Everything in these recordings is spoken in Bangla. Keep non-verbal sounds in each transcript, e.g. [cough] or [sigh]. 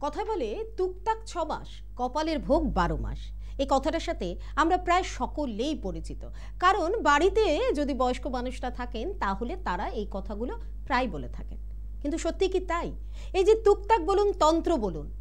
কথা বলে তুকতাক ছ মাস কপালের ভোগ বারো মাস। এই কথাটার সাথে আমরা প্রায় সকলেই পরিচিত। কারণ বাড়িতে যদি বয়স্ক মানুষরা থাকেন, তাহলে তারা এই কথাগুলো প্রায় বলে থাকেন। কিন্তু সত্যি কি তাই? এই যে তুকতাক বলুন, তন্ত্র বলুন,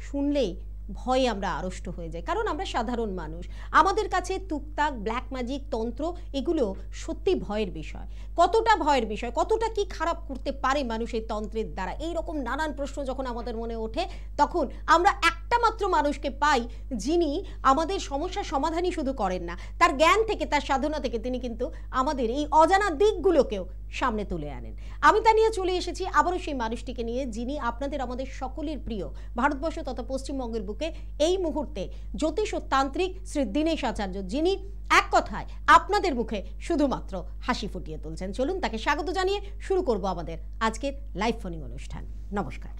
শুনলেই ভয়ে আমরা আড়ষ্ট হয়ে যাই। কারণ আমরা সাধারণ মানুষ। আমাদের কাছে টুকটাক ব্ল্যাক ম্যাজিক তন্ত্র, এগুলো সত্যি ভয়ের বিষয়। কতটা ভয়ের বিষয়, কতটা কি খারাপ করতে পারে মানুষ এই তন্ত্রের দ্বারা? এই রকম নানান প্রশ্ন যখন আমাদের মনে ওঠে, তখন আমরা একটা মাত্র মানুষকে পাই যিনি আমাদের সমস্যার সমাধানই শুধু করেন না। তার জ্ঞান থেকে, তার সাধনা থেকে তিনি কিন্তু আমাদের এই অজানা দিকগুলোকেও সামনে তুলে আনেন। আমি তা নিয়ে চলে এসেছি আবারও সেই মানুষটিকে নিয়ে, যিনি আপনাদের আমাদের সকলের প্রিয় ভারতবর্ষ তথা পশ্চিমবঙ্গের বুকে এই মুহূর্তে জ্যোতিষ ও তান্ত্রিক শ্রী দীনেশ আচার্য, যিনি এক কথায় আপনাদের মুখে শুধুমাত্র হাসি ফুটিয়ে তুলছেন। চলুন তাকে স্বাগত জানিয়ে শুরু করব আমাদের আজকের লাইভ ফোনিং অনুষ্ঠান। নমস্কার।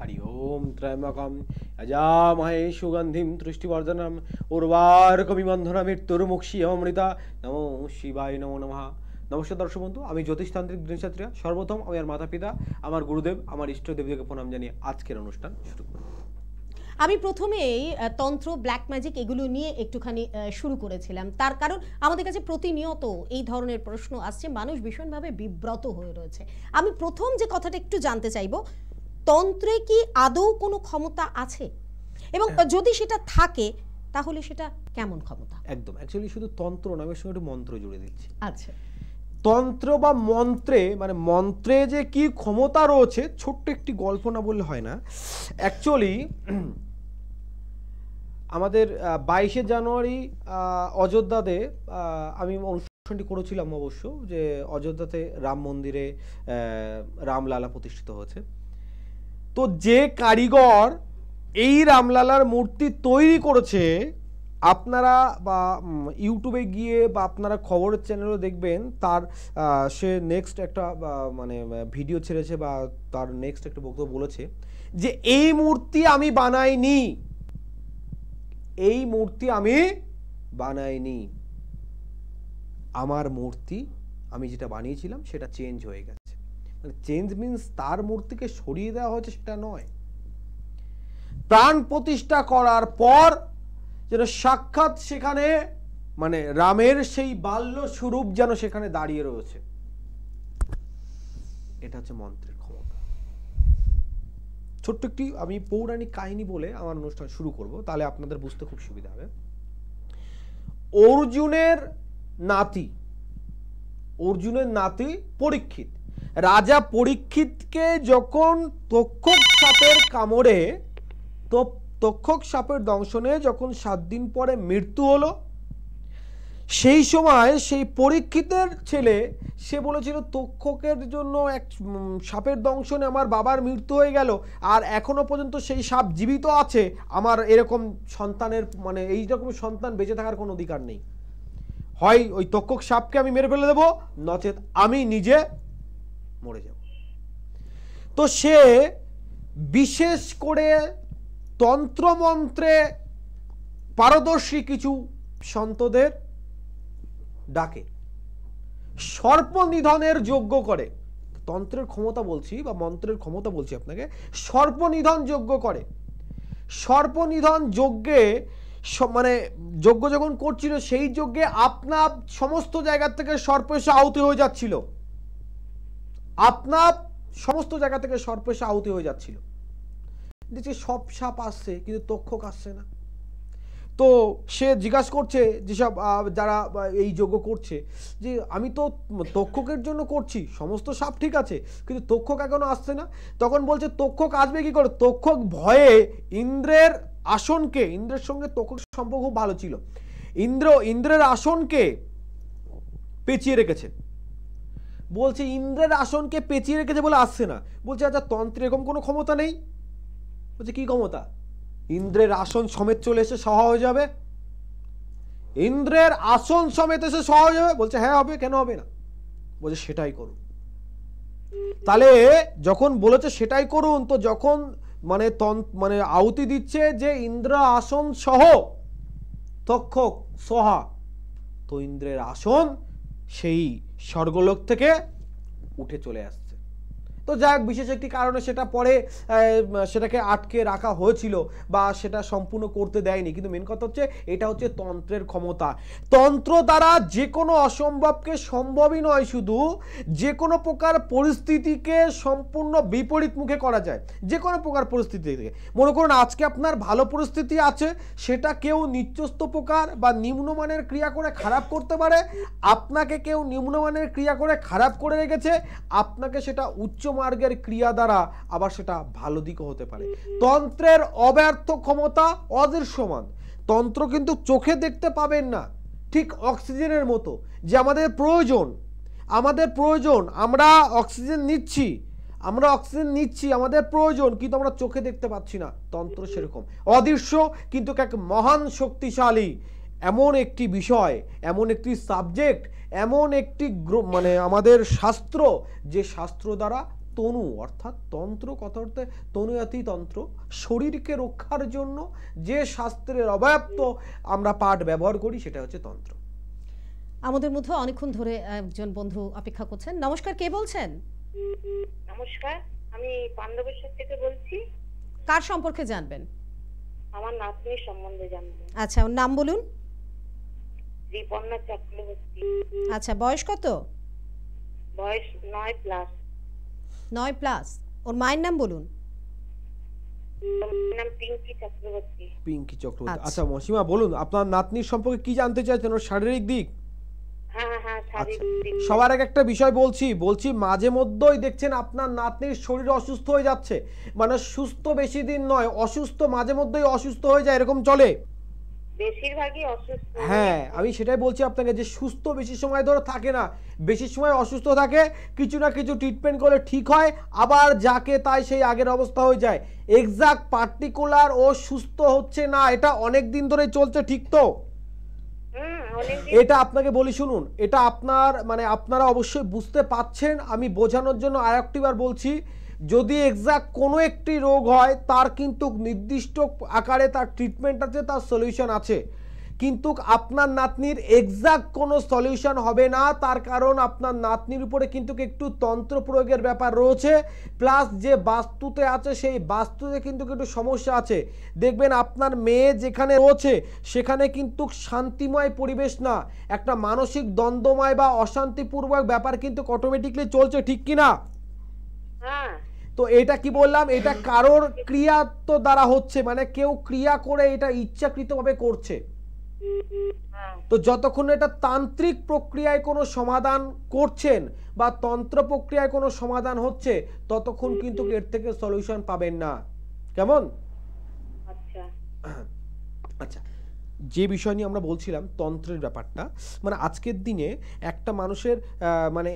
হরি ওম ত্রয়মকম অজামহে সুগন্ধিম তৃষ্টিবর্ধনম উর্বার্কমিবন্ধনমৃত্যুর্মুক্ষী অমৃতা। নমো শিবায় নমো নমঃ। নমস্কার দর্শক বন্ধু আমি জ্যোতিষতান্ত্রিক দিনযাত্রীরা সর্বপ্রথম আমি আমার মাতা পিতা আমার গুরুদেব আমার ইষ্ট দেবীকে প্রণাম জানিয়ে আজকের অনুষ্ঠান শুরু করব। আমি প্রথমেই তন্ত্র ব্ল্যাক ম্যাজিক এগুলো নিয়ে একটুখানি শুরু করেছিলাম। তার কারণ আমাদের কাছে প্রতিনিয়ত এই ধরনের প্রশ্ন আসছে মানুষ ভীষণভাবে বিব্রত হয়ে রয়েছে। আমি প্রথম যে কথাটা একটু জানতে চাইব তন্ত্রে কি আদৌ কোনো ক্ষমতা আছে? এবং যদি সেটা থাকে তাহলে সেটা কেমন ক্ষমতা? একদম। অ্যাকচুয়ালি শুধু তন্ত্র নামের সঙ্গে একটু মন্ত্র জুড়ে দিচ্ছি। আচ্ছা। তন্ত্র বা মন্ত্রে মানে মন্ত্রে যে কি ক্ষমতা রয়েছে, ছোট্ট একটি গল্প না বললে হয় না। অ্যাকচুয়ালি আমাদের বাইশে জানুয়ারি অযোধ্যাতে আমি অনুষ্ঠানটি করেছিলাম অবশ্য, যে অযোধ্যাতে রাম মন্দিরে রামলালা প্রতিষ্ঠিত হয়েছে। তো যে কারিগর এই রামলালার মূর্তি তৈরি করেছে আপনারা বা ইউটিউবে গিয়ে বা আপনারা খবরের চ্যানেলও দেখবেন, তার সে নেক্সট একটা মানে ভিডিও ছেড়েছে বা তার নেক্সট একটা বক্তব্য বলেছে যে, এই মূর্তি আমি বানাইনি। এই মূর্তি আমি বানাইনি। আমার মূর্তি আমি যেটা বানিয়েছিলাম, সেটা চেঞ্জ হয়ে গেছে। মানে চেঞ্জ মিন্স তার মূর্তিকে সরিয়ে দেওয়া হয়েছে, সেটা নয়। প্রাণ প্রতিষ্ঠা করার পর যেন সাক্ষাৎ সেখানে মানে রামের সেই বাল্য স্বরূপ যেন সেখানে দাঁড়িয়ে রয়েছে। এটা হচ্ছে মন্ত্রের ক্ষমতা। ছোট্ট একটি, আমি পৌরাণিক কাহিনী বলে আমার অনুষ্ঠান শুরু করব, তাহলে আপনাদের বুঝতে খুব সুবিধা হবে। অর্জুনের নাতি অর্জুনের নাতি পরীক্ষিত। রাজা পরীক্ষিতকে যখন তক্ষক সাপের কামড়ে তো তক্ষক সাপের দংশনে যখন সাত দিন পরে মৃত্যু হলো, সেই সময় সেই পরীক্ষিতের ছেলে, সে বলেছিল, তক্ষকের জন্য এক সাপের দংশনে আমার বাবার মৃত্যু হয়ে গেল, আর এখনও পর্যন্ত সেই সাপ জীবিত আছে। আমার এরকম সন্তানের মানে এই রকম সন্তান বেঁচে থাকার কোনো অধিকার নেই। হয় ওই তক্ষক সাপকে আমি মেরে ফেলে দেবো, নচেত আমি নিজে মরে যাব। তো সে বিশেষ করে তন্ত্রমন্ত্রে পারদর্শী কিছু সন্তদের ডাকে। সর্প নিধনের যোগ্য করে। তন্ত্রের ক্ষমতা বলছি বা মন্ত্রের ক্ষমতা বলছি আপনাকে। সর্প নিধন যোগ্য করে। সর্প নিধন যজ্ঞে মানে যজ্ঞ যখন করছিল, সেই যজ্ঞে আপনার সমস্ত জায়গা থেকে সর্প এসে আহুতি হয়ে যাচ্ছিল। আপনার সমস্ত জায়গা থেকে সর্প এসে আহুতি হয়ে যাচ্ছিল। দেখছি সব সাপ আসছে, কিন্তু তক্ষক আসছে না। তো সে জিজ্ঞাসা করছে যেসব যারা এই যজ্ঞ করছে, যে আমি তো তক্ষকের জন্য করছি, সমস্ত সাপ ঠিক আছে, কিন্তু তক্ষক এখনও আসছে না। তখন বলছে, তক্ষক আসবে কি করে? তক্ষক ভয়ে ইন্দ্রের আসনকে, ইন্দ্রের সঙ্গে তক্ষক সম্পর্ক খুব ভালো ছিল। ইন্দ্র, ইন্দ্রের আসনকে পেঁচিয়ে রেখেছে। বলছে, ইন্দ্রের আসনকে পেঁচিয়ে রেখেছে বলে আসছে না। বলছে আচ্ছা তন্ত্রে এরকম কোনো ক্ষমতা নেই? বলছে, কি ক্ষমতা? ইন্দ্রের আসন সমেত চলে এসে সহা হয়ে যাবে। ইন্দ্রের আসন সমেত এসে সহা হয়ে যাবে। বলছে হ্যাঁ হবে, কেন হবে না? বলছে, সেটাই করুন। তাহলে যখন বলেছে, সেটাই করুন, তো যখন মানে মানে আহুতি দিচ্ছে যে ইন্দ্র আসন সহ তক্ষক সহা, তো ইন্দ্রের আসন সেই স্বর্গলোক থেকে উঠে চলে আসছে। তো যাই হোক, বিশেষ একটি কারণে সেটা পরে সেটাকে আটকে রাখা হয়েছিল বা সেটা সম্পূর্ণ করতে দেয়নি। কিন্তু মেন কথা হচ্ছে, এটা হচ্ছে তন্ত্রের ক্ষমতা। তন্ত্র দ্বারা যে কোনো অসম্ভবকে সম্ভবই নয় শুধু, যে কোনো প্রকার পরিস্থিতিকে সম্পূর্ণ বিপরীত মুখে করা যায়। যে কোনো প্রকার পরিস্থিতি থেকে মনে করুন, আজকে আপনার ভালো পরিস্থিতি আছে, সেটা কেউ নিত্যস্ত প্রকার বা নিম্নমানের ক্রিয়া করে খারাপ করতে পারে। আপনাকে কেউ নিম্নমানের ক্রিয়া করে খারাপ করে রেখেছে, আপনাকে সেটা উচ্চ মার্গের ক্রিয়া দ্বারা আবার সেটা ভালো দিকও হতে পারে। তন্ত্রের অব্যর্থ ক্ষমতা অদৃশ্যমান তন্ত্র কিন্তু চোখে দেখতে পাবেন না, ঠিক অক্সিজেনের মতো, যে আমাদের প্রয়োজন। আমাদের প্রয়োজন, আমরা অক্সিজেন নিচ্ছি, আমরা অক্সিজেন নিচ্ছি, আমাদের প্রয়োজন, কিন্তু আমরা চোখে দেখতে পাচ্ছি না। তন্ত্র সেরকম। অদৃশ্য কিন্তু এক মহান শক্তিশালী, এমন একটি বিষয়, এমন একটি সাবজেক্ট এমন একটি মানে আমাদের শাস্ত্র, যে শাস্ত্র দ্বারা তনু অর্থাৎ তন্ত্র কথা অর্থে তনুয়াতি তন্ত্র শরীরকে রক্ষার জন্য যে শাস্ত্রের অব্যাপ্ত আমরা পাঠ ব্যবহার করি সেটা হচ্ছে তন্ত্র। আমাদের মধ্যে অনেকক্ষণ ধরে একজন বন্ধু অপেক্ষা করছেন। নমস্কার কে বলছেন? নমস্কার আমি পাণ্ডবেশ্বর থেকে বলছি। কার সম্পর্কে জানবেন? আমার নাতনির সম্বন্ধে জানবেন আচ্ছা ওর নাম বলুন। রিপর্ণা চক্রবর্তী। আচ্ছা বয়স কত? বয়স নয় প্লাস। নয় প্লাস। ওর মায়ের নাম বলুন। পিঙ্কি চক্রবর্তী। পিঙ্কি আচ্ছা। আচ্ছা মসিমা বলুন আপনার নাতনির সম্পর্কে কি জানতে চাইছেন? ওর শারীরিক দিক? হ্যাঁ হ্যাঁ হ্যাঁ আচ্ছা। শারীরিক দিক। থেকে। সবার আগে একটা বিষয় বলছি বলছি মাঝে মধ্যেই দেখছেন আপনার নাতনির শরীর অসুস্থ হয়ে যাচ্ছে। মানে সুস্থ বেশি দিন নয় অসুস্থ মাঝে মধ্যেই অসুস্থ হয়ে যায় এরকম চলে। বেশিরভাগই অসুস্থ হ্যাঁ আমি সেটাই বলছি আপনাকে যে সুস্থ বেশি সময় ধরে থাকে না। বেশি সময় অসুস্থ থাকে কিছু না কিছু ট্রিটমেন্ট করলে ঠিক হয় আবার যাকে তাই সেই আগের অবস্থা হয়ে যায়। এক্সাক্ট পার্টিকুলার ও সুস্থ হচ্ছে না এটা অনেক দিন ধরে চলছে ঠিক তো? এটা আপনাকে বলি শুনুন এটা আপনার মানে আপনারা অবশ্যই বুঝতে পাচ্ছেন আমি বোঝানোর জন্য আরেকটিবার বলছি যদি এক্সাক্ট কোনো একটি রোগ হয়, তার কিন্তু নির্দিষ্ট আকারে তার ট্রিটমেন্ট আছে, তার সলিউশন আছে। কিন্তু আপনার নাতনির এক্সাক্ট কোনো সলিউশন হবে না, তার কারণ আপনার নাতনির উপরে কিন্তু একটু তন্ত্র প্রয়োগের ব্যাপার রয়েছে। প্লাস যে বাস্তুতে আছে, সেই বাস্তুতে কিন্তু একটু সমস্যা আছে। দেখবেন আপনার মেয়ে যেখানে রয়েছে, সেখানে কিন্তু শান্তিময় পরিবেশ না। একটা মানসিক দ্বন্দ্বময় বা অশান্তিপূর্বক ব্যাপার কিন্তু অটোমেটিকলি চলছে, ঠিক কি না হ্যাঁ। তো এটা কি বললাম? এটা কারোর ক্রিয়া তো দ্বারা হচ্ছে মানে কেউ ক্রিয়া করে এটা ইচ্ছাকৃতভাবে করছে। হ্যাঁ। তো যতক্ষণ এটা তান্ত্রিক প্রক্রিয়ায় কোনো সমাধান করছেন বা তন্ত্র প্রক্রিয়ায় কোনো সমাধান হচ্ছে ততক্ষণ কিন্তু এর থেকে সলিউশন পাবেন না। কেমন? আচ্ছা। আচ্ছা। যে বিষয় নিয়ে আমরা বলছিলাম, তন্ত্রের ব্যাপারটা মানে আজকের দিনে একটা মানুষের মানে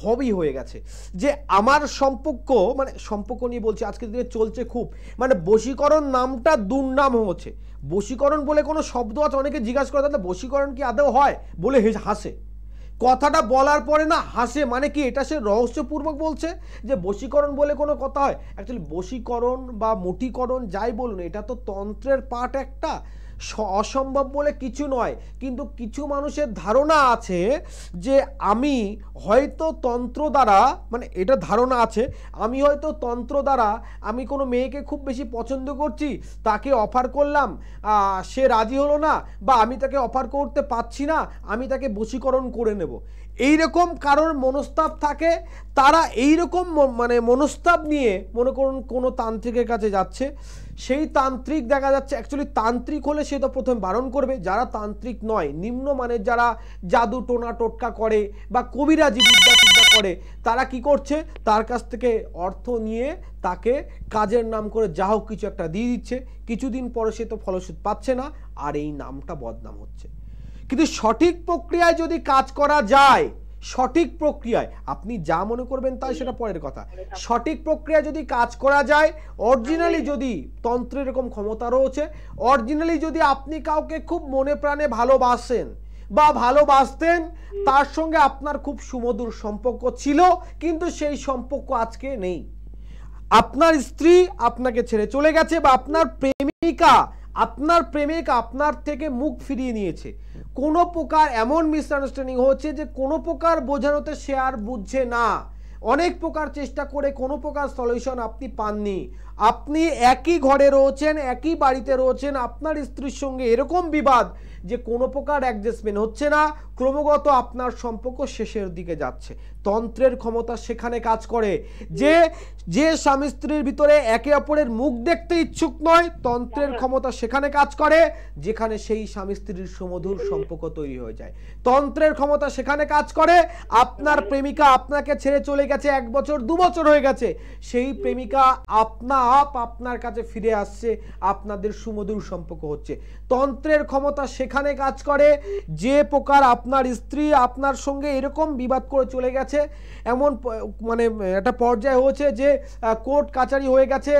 হবি হয়ে গেছে। যে আমার সম্পর্ক মানে সম্পর্ক নিয়ে বলছি, আজকের দিনে চলছে খুব মানে বশীকরণ নামটা দুর্নাম হচ্ছে বশীকরণ বলে কোনো শব্দ আছে? অনেকে জিজ্ঞাসা করে দাদা বশীকরণ কি আদৌ হয়? বলে হাসে। কথাটা বলার পরে না, হাসে মানে কি? এটা সে রহস্যপূর্বক বলছে যে বশীকরণ বলে কোনো কথা হয়। অ্যাকচুয়ালি বশীকরণ বা মুঠিকরণ যাই বলুন, এটা তো তন্ত্রের পার্ট একটা। অসম্ভব বলে কিছু নয়, কিন্তু কিছু মানুষের ধারণা আছে যে আমি হয়তো তন্ত্র দ্বারা মানে এটা ধারণা আছে, আমি হয়তো তন্ত্র দ্বারা আমি কোনো মেয়েকে খুব বেশি পছন্দ করছি, তাকে অফার করলাম সে রাজি হলো না, বা আমি তাকে অফার করতে পারছি না, আমি তাকে বশীকরণ করে নেব। এইরকম কারোর মনস্তাপ থাকে, তারা এইরকম ম- মানে মনস্তাপ নিয়ে মনে করুন কোনো তান্ত্রিকের কাছে যাচ্ছে, সেই তান্ত্রিক দেখা যাচ্ছে অ্যাকচুয়ালি তান্ত্রিক হলে সে তো প্রথমে বারণ করবে, যারা তান্ত্রিক নয় নিম্নমানের যারা জাদু টোনা টোটকা করে বা কবিরাজি বিদ্যা টিদ্যা করে, তারা কি করছে? তার কাছ থেকে অর্থ নিয়ে তাকে কাজের নাম করে যা হোক কিছু একটা দিয়ে দিচ্ছে, কিছুদিন পরে সে তো ফলস্রুত পাচ্ছে না, আর এই নামটা বদনাম হচ্ছে। কিন্তু সঠিক প্রক্রিয়ায় যদি কাজ করা যায়, সঠিক প্রক্রিয়ায়, আপনি যা মনে করবেন তাই সেটা পরের কথা। সঠিক প্রক্রিয়ায় যদি কাজ করা যায় অরিজিনালি যদি তন্ত্রের এরকম ক্ষমতা রয়েছে অরিজিনালি যদি আপনি কাউকে খুব মনে প্রাণে ভালোবাসেন বা ভালোবাসতেন, তার সঙ্গে আপনার খুব সুমধুর সম্পর্ক ছিল, কিন্তু সেই সম্পর্ক আজকে নেই। আপনার স্ত্রী আপনাকে ছেড়ে চলে গেছে বা আপনার প্রেমিকা আপনার প্রেমিক আপনার থেকে মুখ ফিরিয়ে নিয়েছে। কোনো প্রকার এমন মিসআন্ডারস্ট্যান্ডিং হচ্ছে যে কোনো প্রকার বোঝানোতে সে আর বুঝছে না। অনেক প্রকার চেষ্টা করে কোনো প্রকার সলিউশন আপনি পাননি। আপনি একই ঘরে রয়েছেন, একই বাড়িতে রয়েছেন, আপনার স্ত্রীর সঙ্গে এরকম বিবাদ যে কোনো প্রকার অ্যাডজাস্টমেন্ট হচ্ছে না, ক্রমাগত আপনার সম্পর্ক শেষের দিকে যাচ্ছে। তন্ত্রের ক্ষমতা সেখানে কাজ করে। যে যে স্বামী স্ত্রীর ভিতরে একে অপরের মুখ দেখতে ইচ্ছুক নয়, তন্ত্রের ক্ষমতা সেখানে কাজ করে, যেখানে সেই স্বামী স্ত্রীর সুমধুর সম্পর্ক তৈরি হয়ে যায়। তন্ত্রের ক্ষমতা সেখানে কাজ করে, আপনার প্রেমিকা আপনাকে ছেড়ে চলে গেছে, এক বছর, দু বছর হয়ে গেছে। সেই প্রেমিকা আপনা আপ আপনার কাছে ফিরে আসছে, আপনাদের সুমধুর সম্পর্ক হচ্ছে। তন্ত্রের ক্ষমতা সেখানে কাজ করে, যে প্রকার আপনার স্ত্রী আপনার সঙ্গে এরকম বিবাদ করে চলে গেছে, এমন মানে একটা পর্যায়ে হয়েছে যে কোর্ট কাচারি হয়ে গেছে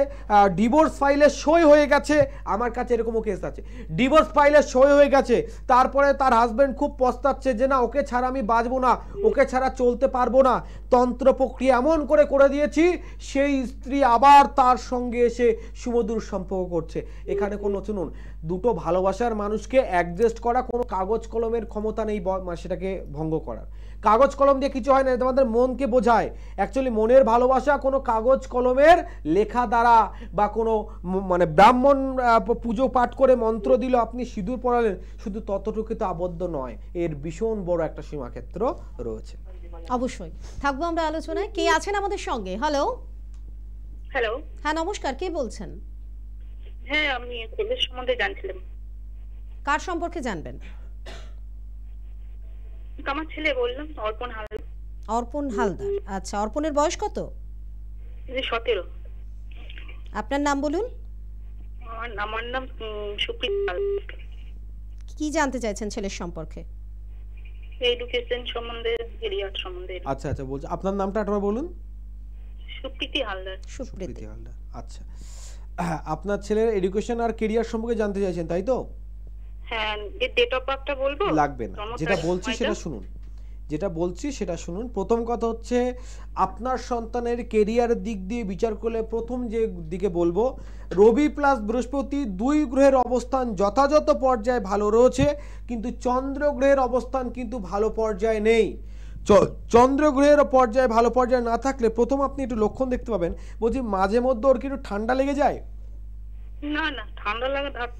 ডিভোর্স ফাইলে সই হয়ে গেছে, আমার কাছে এরকমও কেস আছে। ডিভোর্স ফাইলে সই হয়ে গেছে, তারপরে তার হাজবেন্ড খুব পস্তাচ্ছে যে, না, ওকে ছাড়া আমি বাঁচবো না, ওকে ছাড়া চলতে পারব না। তন্ত্র প্রক্রিয়া এমন করে করে দিয়েছি, সেই স্ত্রী আবার তার সঙ্গে এসে সুমধুর সম্পর্ক করছে। এখানে কোনো শুনুন, দুটো ভালোবাসার মানুষকে অ্যাডজাস্ট করা কোনো কাগজ কলমের ক্ষমতা নেই মানে সেটাকে ভঙ্গ করার। কাগজ কলম দিয়ে কিছু হয় না, এটা আমাদের মনকে বোঝায়। অ্যাকচুয়ালি মনের ভালোবাসা কোনো কাগজ কলমের লেখা দ্বারা বা কোনো মানে ব্রাহ্মণ পুজো পাঠ করে মন্ত্র দিল, আপনি সিঁদুর পড়ালেন শুধু ততটুকু তো আবদ্ধ নয়, এর ভীষণ বড় একটা সীমাক্ষেত্র রয়েছে। অবশ্যই। থাকব আমরা আলোচনায়। কে আছেন আমাদের সঙ্গে? হ্যালো হ্যালো হ্যাঁ নমস্কার কে বলছেন? হ্যাঁ আমি ছেলের সম্বন্ধে জানছিলাম। কার সম্পর্কে জানবেন? আমার ছেলে বললাম অর্পণ হাল অর্পণ হালদার। আচ্ছা অর্পণের বয়স কত? সতেরো। আপনার নাম বলুন। আমার আমার নাম সুপ্রিত কি জানতে চাইছেন ছেলের সম্পর্কে? এডুকেশন সম্বন্ধে এরিয়ার সম্বন্ধে। আচ্ছা আচ্ছা বলছি আপনার নামটা একবার বলুন। সুপ্রীতি হালদার। সুপ্রীতি হালদার আচ্ছা। [clears throat] আপনার ছেলের এডুকেশন আর কেরিয়ার সম্পর্কে জানতে চাইছেন তাই তো? হ্যাঁ এর ডেট অফ বার্থটা বলব? লাগবে না। যেটা বলছি সেটা শুনুন। যেটা বলছি সেটা শুনুন। প্রথম কথা হচ্ছে আপনার সন্তানের কেরিয়ারের দিক দিয়ে বিচার করলে প্রথম যে দিকে বলব রবি প্লাস বৃহস্পতি দুই গ্রহের অবস্থান যথাযথ পর্যায়ে ভালো রয়েছে কিন্তু চন্দ্র গ্রহের অবস্থান কিন্তু ভালো পর্যায়ে নেই। চ- চন্দ্র গ্রহের পর্যায়ে ভালো পর্যায়ে না থাকলে প্রথম আপনি একটু লক্ষণ দেখতে পাবেন। বলছি, মাঝে মধ্যে ওর কি একটু ঠান্ডা লেগে যায়? না না, ঠান্ডা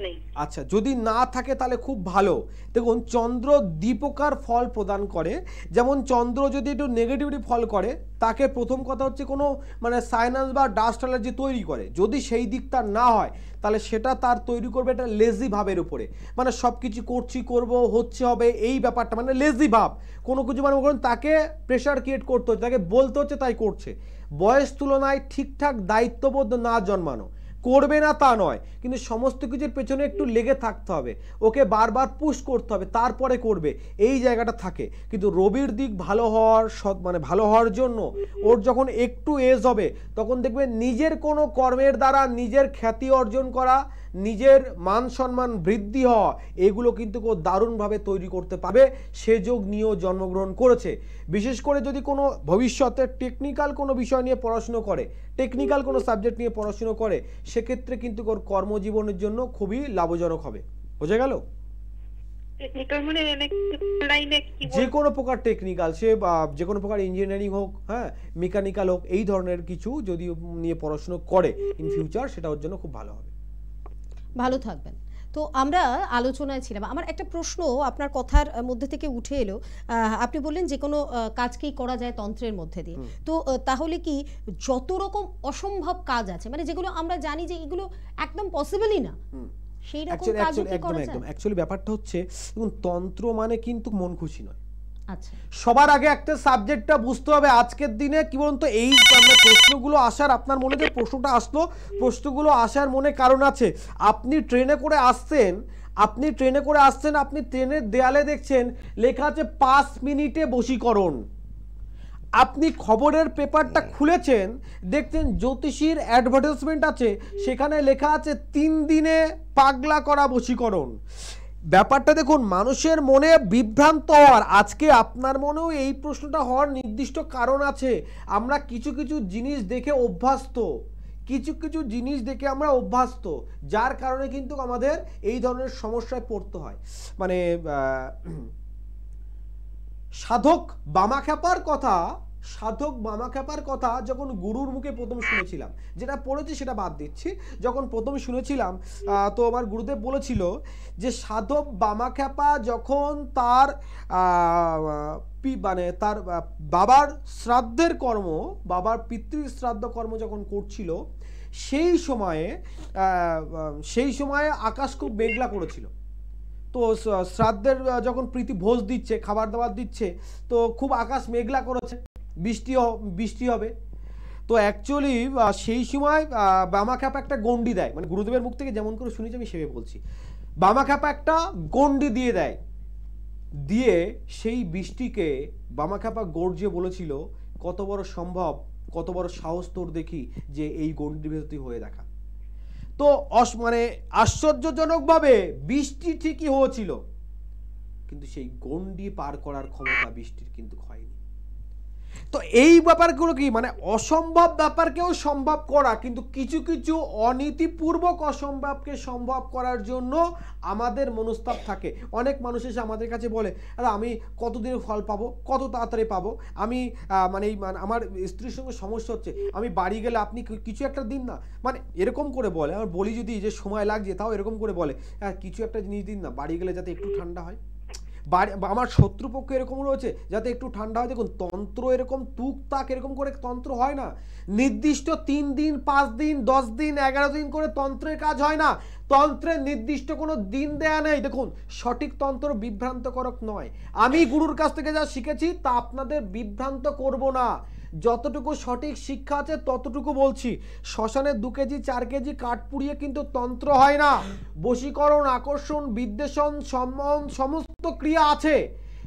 নেই। আচ্ছা যদি না থাকে তাহলে খুব ভালো। দেখুন, চন্দ্র দ্বিপ্রকার ফল প্রদান করে। যেমন চন্দ্র যদি একটু নেগেটিভিটি ফল করে, তাকে প্রথম কথা হচ্ছে কোনো মানে সাইনাস বা ডাস্ট অ্যালার্জি তৈরি করে। যদি সেই দিকটা না হয়, তাহলে সেটা তার তৈরি করবে একটা লেজি ভাবের উপরে। মানে সব কিছু করছি, করব, হচ্ছে, হবে, এই ব্যাপারটা মানে লেজি ভাব। কোনো কিছু মানে করুন তাকে প্রেশার ক্রিয়েট করতে হচ্ছে, তাকে বলতে হচ্ছে তাই করছে। বয়স তুলনায় ঠিকঠাক দায়িত্ববোধ না জন্মানো। করবে না তা নয়। কিন্তু সমস্ত কিছুর পেছনে একটু লেগে থাকতে হবে। ওকে বারবার পুশ করতে হবে, তারপরে করবে। এই জায়গাটা থাকে। কিন্তু রবির দিক ভালো হওয়ার মানে ভালো হওয়ার জন্য ওর যখন একটু এজ হবে, তখন দেখবে নিজের কোনো কর্মের দ্বারা নিজের খ্যাতি অর্জন করা নিজের মান সম্মান বৃদ্ধি হওয়া এগুলো কিন্তু ও দারুণভাবে তৈরি করতে পারবে। সে যোগ নিয়েও জন্মগ্রহণ করেছে। বিশেষ করে যদি কোনো ভবিষ্যতে টেকনিক্যাল কোনো বিষয় নিয়ে পড়াশুনো করে টেকনিক্যাল কোনো সাবজেক্ট নিয়ে পড়াশুনো করে সেক্ষেত্রে কিন্তু ওর কর্মজীবনের জন্য খুবই লাভজনক হবে। বোঝা গেল? মানে কি যে কোনো প্রকার টেকনিক্যাল সে যে কোনো প্রকার ইঞ্জিনিয়ারিং হোক হ্যাঁ মেকানিক্যাল হোক এই ধরনের কিছু যদি নিয়ে পড়াশুনো করে ইন ফিউচার সেটা ওর জন্য খুব ভালো হবে। ভালো থাকবেন। তো আমরা আলোচনায় ছিলাম। আমার একটা প্রশ্ন আপনার কথার মধ্যে থেকে উঠে এলো। আপনি বললেন যে কোনো কাজকেই করা যায় তন্ত্রের মধ্যে দিয়ে। তো তাহলে কি যত রকম অসম্ভব কাজ আছে মানে যেগুলো আমরা জানি যে এগুলো একদম পসিবলই না। সেই রকম অ্যাকচুয়ালি কাজও কি একদম একদম। অ্যাকচুয়ালি ব্যাপারটা হচ্ছে তন্ত্র মানে কিন্তু মন খুশি নয়। সবার আগে একটা সাবজেক্টটা বুঝতে হবে আজকের দিনে, কি বলুন তো, এই মানে প্রশ্নগুলো আসার আপনার মনে যে প্রশ্নটা আসলো, প্রশ্নগুলো আসার মনে কারণ আছে। আপনি ট্রেনে করে আসছেন, আপনি ট্রেনে করে আসছেন, আপনি ট্রেনের দেয়ালে দেখছেন, লেখা আছে পাঁচ মিনিটে বশীকরণ। আপনি খবরের পেপারটা খুলেছেন, দেখছেন জ্যোতিষীর অ্যাডভার্টাইজমেন্ট আছে, সেখানে লেখা আছে তিন দিনে পাগলা করা বশীকরণ। ব্যাপারটা দেখুন, মানুষের মনে বিভ্রান্ত হওয়ার, আজকে আপনার মনেও এই প্রশ্নটা হওয়ার নির্দিষ্ট কারণ আছে। আমরা কিছু কিছু জিনিস দেখে অভ্যস্ত। কিছু কিছু জিনিস দেখে আমরা অভ্যস্ত, যার কারণে কিন্তু আমাদের এই ধরনের সমস্যায় পড়তে হয়। মানে সাধক বামাখ্যাপার কথা সাধক বামাখ্যাপার কথা যখন গুরুর মুখে প্রথম শুনেছিলাম। যেটা পড়েছি সেটা বাদ দিচ্ছি। যখন প্রথম শুনেছিলাম তো আমার গুরুদেব বলেছিল যে, সাধক বামাখ্যাপা যখন তার মানে তার বাবার শ্রাদ্ধের কর্ম, বাবার পিতৃ শ্রাদ্ধ কর্ম যখন করছিল, সেই সময়ে সেই সময়ে আকাশ খুব মেঘলা করেছিল। তো শ্রাদ্ধের যখন প্রীতি ভোজ দিচ্ছে, খাবার দাবার দিচ্ছে, তো খুব আকাশ মেঘলা করেছে। বৃষ্টি বৃষ্টি হবে। তো অ্যাকচুয়ালি সেই সময় আহ, বামাখ্যাপা একটা গন্ডি দেয়। মানে গুরুদেবের মুখ থেকে যেমন করে শুনেছি আমি সেভাবে বলছি। বামাখ্যাপা একটা গন্ডি দিয়ে দেয়। দিয়ে সেই বৃষ্টিকে বামা বামাখ্যাপা গর্জে বলেছিল কত বড় সম্ভব কত বড় সাহস তোর দেখি যে এই গন্ডির ভেতর তুই হয়ে দেখা। তো অস মানে আশ্চর্যজনকভাবে বৃষ্টি ঠিকই হয়েছিল। কিন্তু সেই গন্ডি পার করার ক্ষমতা বৃষ্টির কিন্তু তো এই ব্যাপারগুলো কি? মানে অসম্ভব ব্যাপারকেও সম্ভব করা, কিন্তু কিছু কিছু অনীতিপূর্বক অসম্ভবকে সম্ভব করার জন্য আমাদের মনস্তাপ থাকে। অনেক মানুষ এসে আমাদের কাছে বলে দাদা আমি কতদিনে ফল পাবো? কত তাড়াতাড়ি পাবো? আমি মানে মানে আমার স্ত্রীর সঙ্গে সমস্যা হচ্ছে। আমি বাড়ি গেলে আপনি কিছু একটা দিন না? মানে এরকম করে বলে। আমার বলি যদি যে সময় লাগছে, তাও এরকম করে বলে হ্যাঁ কিছু একটা জিনিস দিন না। বাড়ি গেলে যাতে একটু ঠান্ডা হয়। বাড়ি আমার শত্রুপক্ষ এরকম রয়েছে, যাতে একটু ঠান্ডা হয়। দেখুন, তন্ত্র এরকম তুক তাক এরকম করে তন্ত্র হয় না। নির্দিষ্ট তিন দিন, পাঁচ দিন, দশ দিন, এগারো দিন করে তন্ত্রের কাজ হয় না। তন্ত্রের নির্দিষ্ট কোনো দিন দেয়া নেই। দেখুন, সঠিক তন্ত্র বিভ্রান্তকরক নয়। আমি গুরুর কাছ থেকে যা শিখেছি, তা আপনাদের বিভ্রান্ত করব না। যতটুকু সঠিক শিক্ষা আছে, ততটুকু বলছি। শ্মশানে দু কেজি, চার কেজি কাঠ পুড়িয়ে কিন্তু তন্ত্র হয় না। বশীকরণ, আকর্ষণ, বিদ্বেষণ, সম্মান, সমস্ত ক্রিয়া আছে।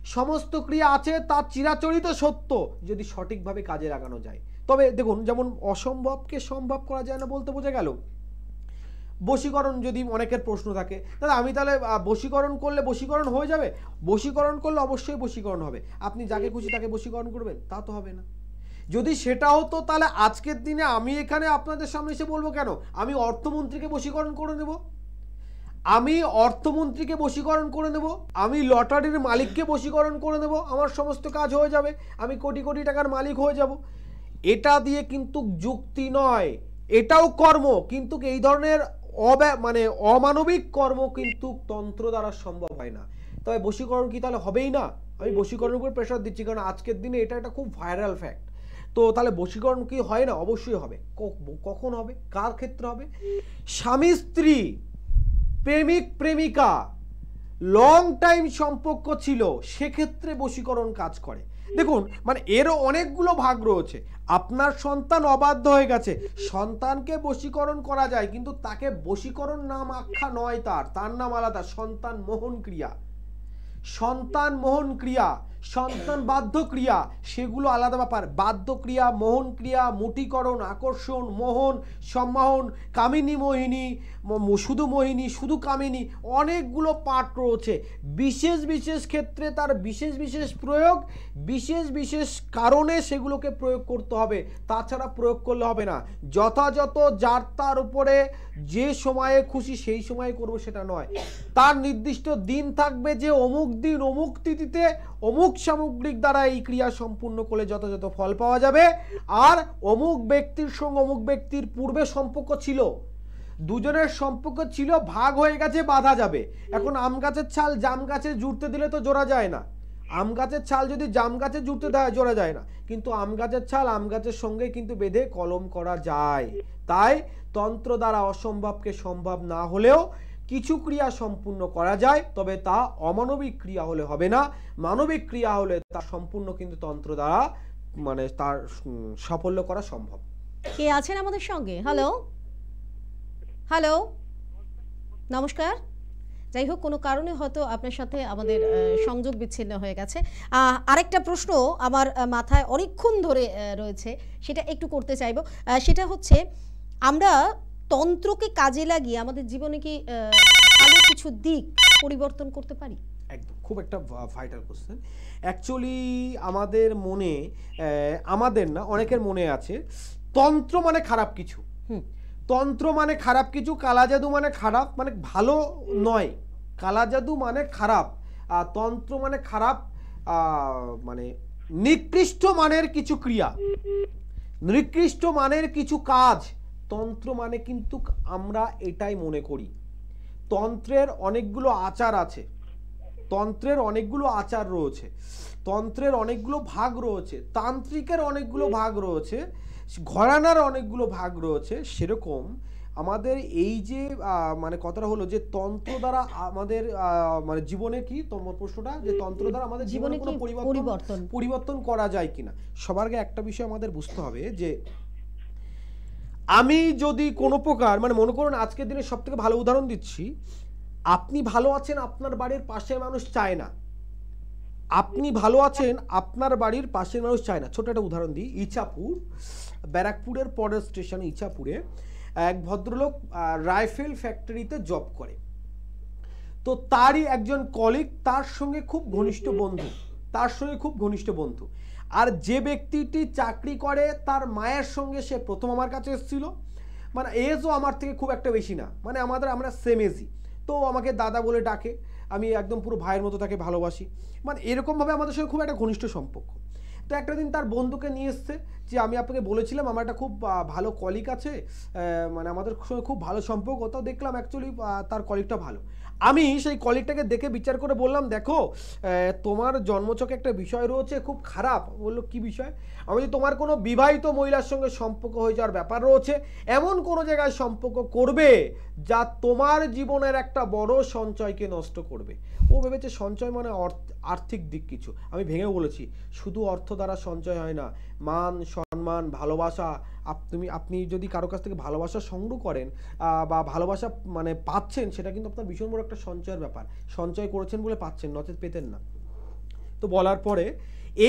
সমস্ত ক্রিয়া আছে তার চিরাচরিত সত্য, যদি সঠিকভাবে কাজে লাগানো যায়। তবে দেখুন, যেমন অসম্ভবকে সম্ভব করা যায় না বলতে বোঝা গেল। বশীকরণ যদি অনেকের প্রশ্ন থাকে দাদা আমি তাহলে বশীকরণ করলে বশীকরণ হয়ে যাবে? বশীকরণ করলে অবশ্যই বশীকরণ হবে। আপনি যাকে খুশি তাকে বশীকরণ করবেন, তা তো হবে না। যদি সেটা হতো তাহলে আজকের দিনে আমি এখানে আপনাদের সামনে এসে বলব কেন? আমি অর্থমন্ত্রীকে বশীকরণ করে নেব। আমি অর্থমন্ত্রীকে বশীকরণ করে নেব। আমি লটারির মালিককে বশীকরণ করে নেব। আমার সমস্ত কাজ হয়ে যাবে। আমি কোটি কোটি টাকার মালিক হয়ে যাব। এটা দিয়ে কিন্তু যুক্তি নয়। এটাও কর্ম, কিন্তু এই ধরনের অব্যা মানে অমানবিক কর্ম কিন্তু তন্ত্র দ্বারা সম্ভব হয় না। তবে বশীকরণ কি তাহলে হবেই না? আমি বশীকরণের উপর প্রেশার দিচ্ছি, কারণ আজকের দিনে এটা একটা খুব ভাইরাল ফ্যাক্ট তো তাহলে বশীকরণ কি হয় না? অবশ্যই হবে। কখন হবে? কার ক্ষেত্রে হবে? স্বামী, স্ত্রী, প্রেমিক, প্রেমিকা লং টাইম সম্পর্ক ছিল, সেক্ষেত্রে বশীকরণ কাজ করে। দেখুন মানে এরও অনেকগুলো ভাগ রয়েছে। আপনার সন্তান অবাধ্য হয়ে গেছে। সন্তানকে বশীকরণ করা যায়, কিন্তু তাকে বশীকরণ নাম আখ্যা নয় তার। তার নাম আলাদা। সন্তান মোহন ক্রিয়া। সন্তান মোহন ক্রিয়া। সন্তান বাধ্য ক্রিয়া সেগুলো আলাদা ব্যাপার। বাধ্য ক্রিয়া মোহন ক্রিয়া মুটিকরণ, আকর্ষণ, মোহন, সম্মাহন, কামিনী মোহিনী শুধু মোহিনী, শুধু কামিনী, অনেকগুলো পাঠ রয়েছে। বিশেষ বিশেষ ক্ষেত্রে তার বিশেষ বিশেষ প্রয়োগ, বিশেষ বিশেষ কারণে সেগুলোকে প্রয়োগ করতে হবে। তাছাড়া প্রয়োগ করলে হবে না। যথাযথ যার তার উপরে যে সময়ে খুশি সেই সময়ে করব সেটা নয়। তার নির্দিষ্ট দিন থাকবে যে অমুক দিন অমুক তিথিতে অমুক সামগ্রিক দ্বারা এই ক্রিয়া সম্পূর্ণ করলে যথাযথ ফল পাওয়া যাবে। আর অমুক ব্যক্তির সঙ্গে অমুক ব্যক্তির পূর্বে সম্পর্ক ছিল। দুজনের সম্পর্ক ছিল, ভাগ হয়ে গেছে, বাধা যাবে। এখন আম গাছের ছাল জাম গাছে জুড়তে দিলে তো জোড়া যায় না। আম গাছের ছাল যদি জাম গাছে জুড়তে দেয়, জোড়া যায় না। কিন্তু আম গাছের ছাল আম গাছের সঙ্গে কিন্তু বেঁধে কলম করা যায়। তাই তন্ত্র দ্বারা অসম্ভবকে সম্ভব না হলেও কিছু ক্রিয়া সম্পূর্ণ করা যায়, তবে তা অমানবিক ক্রিয়া হলে হবে না। মানবিক ক্রিয়া হলে তা সম্পূর্ণ কিন্তু তন্ত্র দ্বারা মানে তার সাফল্য করা সম্ভব। কে আছেন আমাদের সঙ্গে? হ্যালো হ্যালো নমস্কার। যাই হোক, কোনো কারণে হয়তো আপনার সাথে আমাদের সংযোগ বিচ্ছিন্ন হয়ে গেছে। আরেকটা প্রশ্ন আমার মাথায় অনেকক্ষণ ধরে রয়েছে, সেটা একটু করতে চাইব। সেটা হচ্ছে, আমরা তন্ত্রকে কাজে লাগিয়ে আমাদের জীবনে কি ভালো কিছু দিক পরিবর্তন করতে পারি? একদম খুব একটা ভাইটাল কোশ্চেন অ্যাকচুয়ালি আমাদের মনে আমাদের না অনেকের মনে আছে তন্ত্র মানে খারাপ কিছু। হুম। তন্ত্র মানে খারাপ কিছু কালা জাদু মানে খারাপ মানে ভালো নয়। কালা জাদু মানে খারাপ আর তন্ত্র মানে খারাপ মানে নিকৃষ্ট মানের কিছু ক্রিয়া। নিকৃষ্ট মানের কিছু কাজ। তন্ত্র মানে কিন্তু আমরা এটাই মনে করি। তন্ত্রের অনেকগুলো আচার আছে। তন্ত্রের অনেকগুলো আচার রয়েছে। তন্ত্রের অনেকগুলো ভাগ রয়েছে। তান্ত্রিকের অনেকগুলো ভাগ রয়েছে। ঘরানার অনেকগুলো ভাগ রয়েছে। সেরকম আমাদের এই যে মানে কথাটা হলো যে তন্ত্র দ্বারা আমাদের আহ, মানে জীবনে কি? তোমার প্রশ্নটা? যে তন্ত্র দ্বারা আমাদের জীবনে কোনো পরিবর্তন পরিবর্তন? পরিবর্তন করা যায় কিনা? সবার আগে একটা বিষয় আমাদের বুঝতে হবে যে আমি যদি কোনো প্রকার মানে মনে করুন আজকের দিনে সব থেকে ভালো উদাহরণ দিচ্ছি, আপনি ভালো আছেন আপনার বাড়ির পাশের মানুষ চায় না। আপনি ভালো আছেন আপনার বাড়ির পাশের মানুষ চায় না। ছোট একটা উদাহরণ দিই, ইছাপুর, ব্যারাকপুরের পরের স্টেশন ইছাপুরে এক ভদ্রলোক রাইফেল ফ্যাক্টরিতে জব করে। তো তারই একজন কলিগ তার সঙ্গে খুব ঘনিষ্ঠ বন্ধু, তার সঙ্গে খুব ঘনিষ্ঠ বন্ধু। আর যে ব্যক্তিটি চাকরি করে, তার মায়ের সঙ্গে সে প্রথম আমার কাছে এসেছিল। মানে এজও আমার থেকে খুব একটা বেশি না। মানে আমাদের, আমরা সেম এজই তো আমাকে দাদা বলে ডাকে। আমি একদম পুরো ভাইয়ের মতো তাকে ভালোবাসি। মানে এরকমভাবে আমাদের সঙ্গে খুব একটা ঘনিষ্ঠ সম্পর্ক। তো একটা দিন তার বন্ধুকে নিয়ে এসছে যে, আমি আপনাকে বলেছিলাম, আমার একটা খুব ভালো কলিক আছে মানে আমাদের সঙ্গে খুব ভালো সম্পর্ক। তো দেখলাম অ্যাকচুয়ালি তার কলিকটা ভালো। আমি সেই কলিগটাকে দেখে বিচার করে বললাম দেখো তোমার জন্মচকে একটা বিষয় রয়েছে খুব খারাপ। বলল কি বিষয়? আমি বলছি, তোমার কোনো বিবাহিত মহিলার সঙ্গে সম্পর্ক হয়ে যাওয়ার ব্যাপার রয়েছে। এমন কোনো জায়গায় সম্পর্ক করবে যা তোমার জীবনের একটা বড় সঞ্চয়কে নষ্ট করবে? ও ভেবেছে সঞ্চয় মানে আর্থিক দিক কিছু। আমি ভেঙে বলেছি শুধু অর্থ দ্বারা সঞ্চয় হয় না। মান সম্মান ভালোবাসা তুমি আপনি যদি কারও কাছ থেকে ভালোবাসা সংগ্রহ করেন বা ভালোবাসা মানে পাচ্ছেন সেটা কিন্তু আপনার ভীষণ বড় একটা সঞ্চয়ের ব্যাপার। সঞ্চয় করেছেন বলে পাচ্ছেন নচেত পেতেন না। তো বলার পরে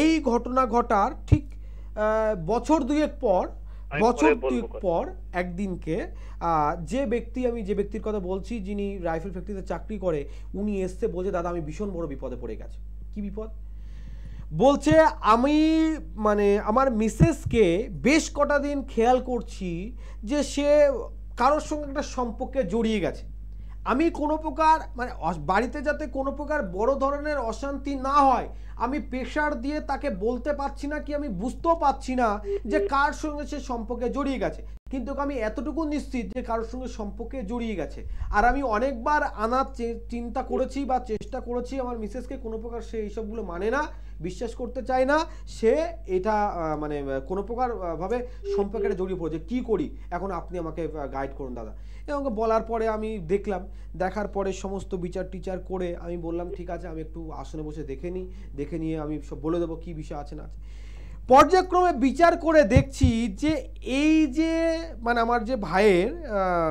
এই ঘটনা ঘটার ঠিক আহ, বছর দুয়েক পর বছর দুয়েক পর একদিনকে আহ, যে ব্যক্তি আমি যে ব্যক্তির কথা বলছি যিনি রাইফেল ফ্যাক্টরিতে চাকরি করে উনি এসছে বলছে দাদা আমি ভীষণ বড় বিপদে পড়ে গেছে। কি বিপদ? বলছে, আমি মানে আমার মিসেসকে বেশ কটা দিন খেয়াল করছি যে সে কারোর সঙ্গে একটা সম্পর্কে জড়িয়ে গেছে। আমি কোনো প্রকার মানে বাড়িতে যাতে কোনো প্রকার বড় ধরনের অশান্তি না হয়, আমি প্রেশার দিয়ে তাকে বলতে পারছি না কি আমি বুঝতেও পারছি না যে কার সঙ্গে সে সম্পর্কে জড়িয়ে গেছে। কিন্তু আমি এতটুকু নিশ্চিত যে কারোর সঙ্গে সম্পর্কে জড়িয়ে গেছে। আর আমি অনেকবার আনার চিন্তা করেছি বা চেষ্টা করেছি আমার মিসেসকে কোনো প্রকার সে এইসবগুলো মানে না। বিশ্বাস করতে চায় না সে এটা মানে কোনো প্রকার আহ, ভাবে সম্পর্কে জড়িয়ে পড়েছে। কি করি? এখন আপনি আমাকে গাইড করুন দাদা। এবং বলার পরে আমি দেখলাম দেখার পরে সমস্ত বিচার টিচার করে আমি বললাম ঠিক আছে আমি একটু আসনে বসে দেখে নিই। দেখে নিয়ে আমি সব বলে দেবো কী বিষয় আছে না আছে। পর্যায়ক্রমে বিচার করে দেখছি যে এই যে মানে আমার যে ভাইয়ের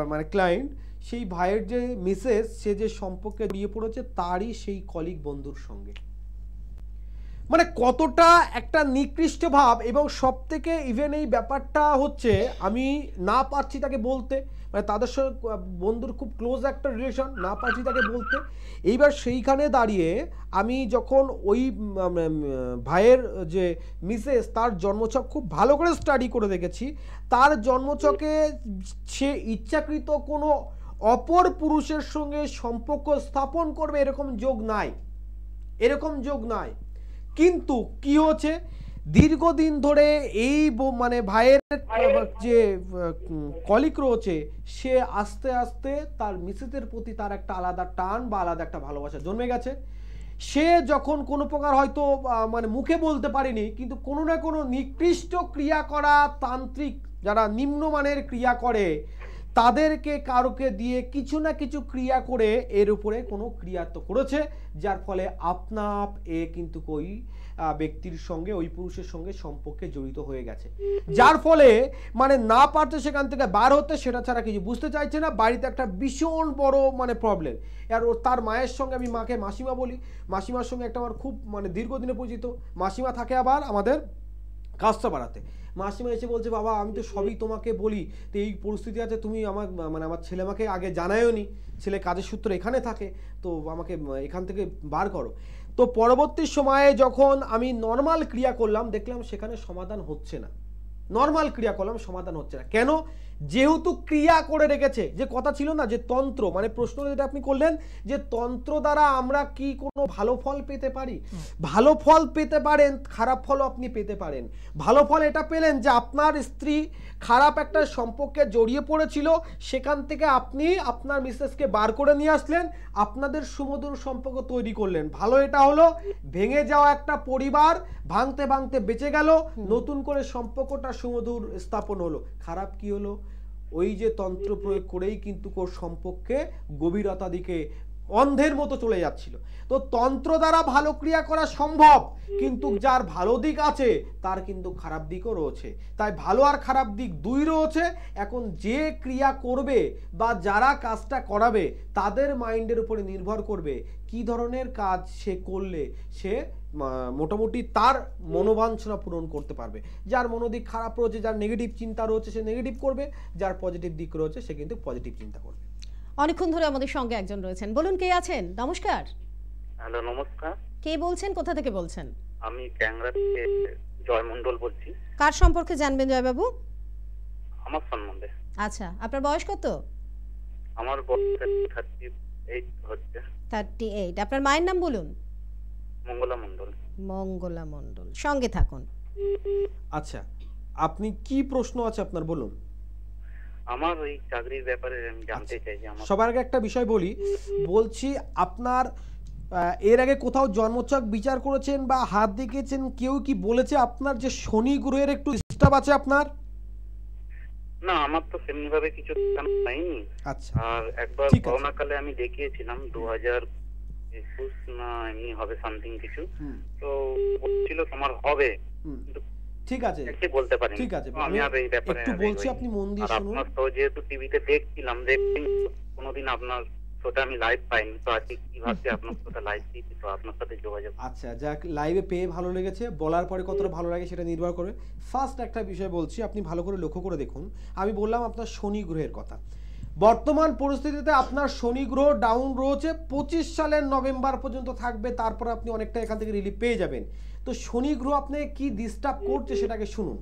মানে ক্লায়েন্ট সেই ভাইয়ের যে মিসেস সে যে সম্পর্কে দিয়ে পড়েছে তারই সেই কলিগ বন্ধুর সঙ্গে। মানে কতটা একটা নিকৃষ্ট ভাব এবং সব থেকে ইভেন এই ব্যাপারটা হচ্ছে, আমি না পারছি তাকে বলতে মানে তাদের সঙ্গে বন্ধুর খুব ক্লোজ একটা রিলেশন না পারছি তাকে বলতে। এইবার সেইখানে দাঁড়িয়ে আমি যখন ওই ভাইয়ের যে মিসেস তার জন্মছক খুব ভালো করে স্টাডি করে দেখেছি। তার জন্মছকে সে ইচ্ছাকৃত কোনো অপর পুরুষের সঙ্গে সম্পর্ক স্থাপন করবে এরকম যোগ নাই। এরকম যোগ নাই। কিন্তু কি হচ্ছে দীর্ঘদিন ধরে এই মানে ভাইয়ের যে কলিক রয়েছে, সে আস্তে আস্তে তার মিসেসের প্রতি তার একটা আলাদা টান বা আলাদা একটা ভালোবাসা জন্মে গেছে। সে যখন কোনো প্রকার হয়তো মানে মুখে বলতে পারেনি, কিন্তু কোনো না কোনো নিকৃষ্ট ক্রিয়া করা তান্ত্রিক, যারা নিম্নমানের ক্রিয়া করে তাদেরকে কারোকে দিয়ে কিছু না কিছু ক্রিয়া করে এর উপরে কোনো ক্রিয়া তো করেছে, যার ফলে আপনা আপ এ কিন্তু ওই ব্যক্তির সঙ্গে, ওই পুরুষের সঙ্গে সম্পর্কে জড়িত হয়ে গেছে। যার ফলে মানে না পারতে সেখান থেকে বার হতে সেটা ছাড়া কিছু বুঝতে চাইছে না, বাড়িতে একটা ভীষণ বড় মানে প্রবলেম আর ওর তার মায়ের সঙ্গে আমি মাকে মাসিমা বলি, মাসিমার সঙ্গে একটা আমার খুব মানে দীর্ঘদিনে পরিচিত, মাসিমা থাকে আবার আমাদের কাজটা বাড়াতে মাসিমা এসে বলছে, বাবা, আমি তো সবই তোমাকে বলি। তো এই পরিস্থিতি আছে, তুমি আমার মানে আমার ছেলে আমাকে আগে জানায়ও নি। ছেলে কাজের সূত্র এখানে থাকে, তো আমাকে, এখান থেকে বার করো। তো পরবর্তী সময়ে যখন আমি নর্মাল ক্রিয়া করলাম, দেখলাম সেখানে সমাধান হচ্ছে না। নর্মাল ক্রিয়া করলাম, সমাধান হচ্ছে না। কেন? যেহেতু ক্রিয়া করে রেখেছে যে কথা ছিল না যে তন্ত্র মানে প্রশ্ন যেটা আপনি করলেন যে তন্ত্র দ্বারা আমরা কি কোনো ভালো ফল পেতে পারি? ভালো ফল পেতে পারেন খারাপ ফলও আপনি পেতে পারেন। ভালো ফল এটা পেলেন যে আপনার স্ত্রী খারাপ একটা সম্পর্কে জড়িয়ে পড়েছিল সেখান থেকে আপনি আপনার মিসেসকে বার করে নিয়ে আসলেন আপনাদের সুমধুর সম্পর্ক তৈরি করলেন। ভালো এটা হলো ভেঙে যাওয়া একটা পরিবার ভাঙতে ভাঙতে বেঁচে গেল নতুন করে সম্পর্কটা সুমধুর স্থাপন হলো। খারাপ কি হলো? ওই যে তন্ত্র প্রয়োগ করেই কিন্তু কোর সম্পর্কে গভীরতা দিকে অন্ধের মতো চলে যাচ্ছিল। তো তন্ত্র দ্বারা ভালো ক্রিয়া করা সম্ভব, কিন্তু যার ভালো দিক আছে, তার কিন্তু খারাপ দিকও রয়েছে। তাই ভালো আর খারাপ দিক দুই রয়েছে। এখন যে ক্রিয়া করবে বা যারা কাজটা করাবে, তাদের মাইন্ডের উপরে নির্ভর করবে, কি ধরনের কাজ সে করলে সে মোটামুটি তার মনোবাঞ্ছনা পূরণ করতে পারবে। যার মনোদিক খারাপ রয়েছে যার নেগেটিভ চিন্তা রয়েছে সে নেগেটিভ করবে। যার পজিটিভ দিক রয়েছে সে কিন্তু পজিটিভ চিন্তা করবে। অনেকক্ষণ ধরে আমাদের সঙ্গে একজন রয়েছেন। বলুন কে আছেন? নমস্কার। হ্যালো নমস্কার। কে বলছেন? কোথা থেকে বলছেন? আমি ট্যাংরা থেকে জয় মন্ডল বলছি। কার সম্পর্কে জানবেন জয়বাবু? আমার সম্বন্ধে। আচ্ছা আপনার বয়স কত? আমার বয়স থার্টি এইট হচ্ছে। থার্টি এইট আপনার মায়ের নাম বলুন। মঙ্গলা মন্ডল মঙ্গলা মণ্ডল সঙ্গে থাকুন। আচ্ছা আপনি কি প্রশ্ন আছে আপনার বলুন। আমার ওই চাকরির ব্যাপারে আমি জানতে চাই যে আমার সবার আগে একটা বিষয় বলি। বলছি আপনার এর আগে কোথাও জন্মচক বিচার করেছেন বা হাত দেখিয়েছেন কেউ কি বলেছে আপনার যে শনি গ্রহের একটু ডিস্টার্ব আছে আপনার? না আমার তো সেমনি ভাবে কিছু জানা হয়নি আচ্ছা আর একবার করোনা কালে আমি দেখিয়েছিলাম দু হাজার না এমনি হবে সামথিং কিছু। তো বলছিল তোমার হবে। ঠিক আছে। একটি বলতে পারিনি। ঠিক আছে আমি আর এই ব্যাপারে একটু বলছি আপনি মন দিয়ে শুনুন। আপনার তো যেহেতু টিভিতে দেখছিলাম দেখছি কোনোদিন আপনার শোটা আমি লাইভ পাইনি। তো আজকে কি ভাবছি আপনার শোটা লাইভ দিয়েছি তো আপনার সাথে যোগাযোগ আচ্ছা যাক লাইভে পেয়ে ভালো লেগেছে। বলার পরে কতটা ভালো লাগে সেটা নির্ভর করে। ফার্স্ট একটা বিষয় বলছি আপনি ভালো করে লক্ষ্য করে দেখুন। আমি বললাম আপনার শনি গ্রহের কথা। বর্তমান পরিস্থিতিতে আপনার শনি গ্রহ ডাউন রয়েছে, পঁচিশ সালের নভেম্বর পর্যন্ত থাকবে, তারপর আপনি অনেকটা এখান থেকে রিলিফ পেয়ে যাবেন। তো শনি গ্রহ আপনাকে কি ডিস্টার্ব করছে সেটাকে শুনুন।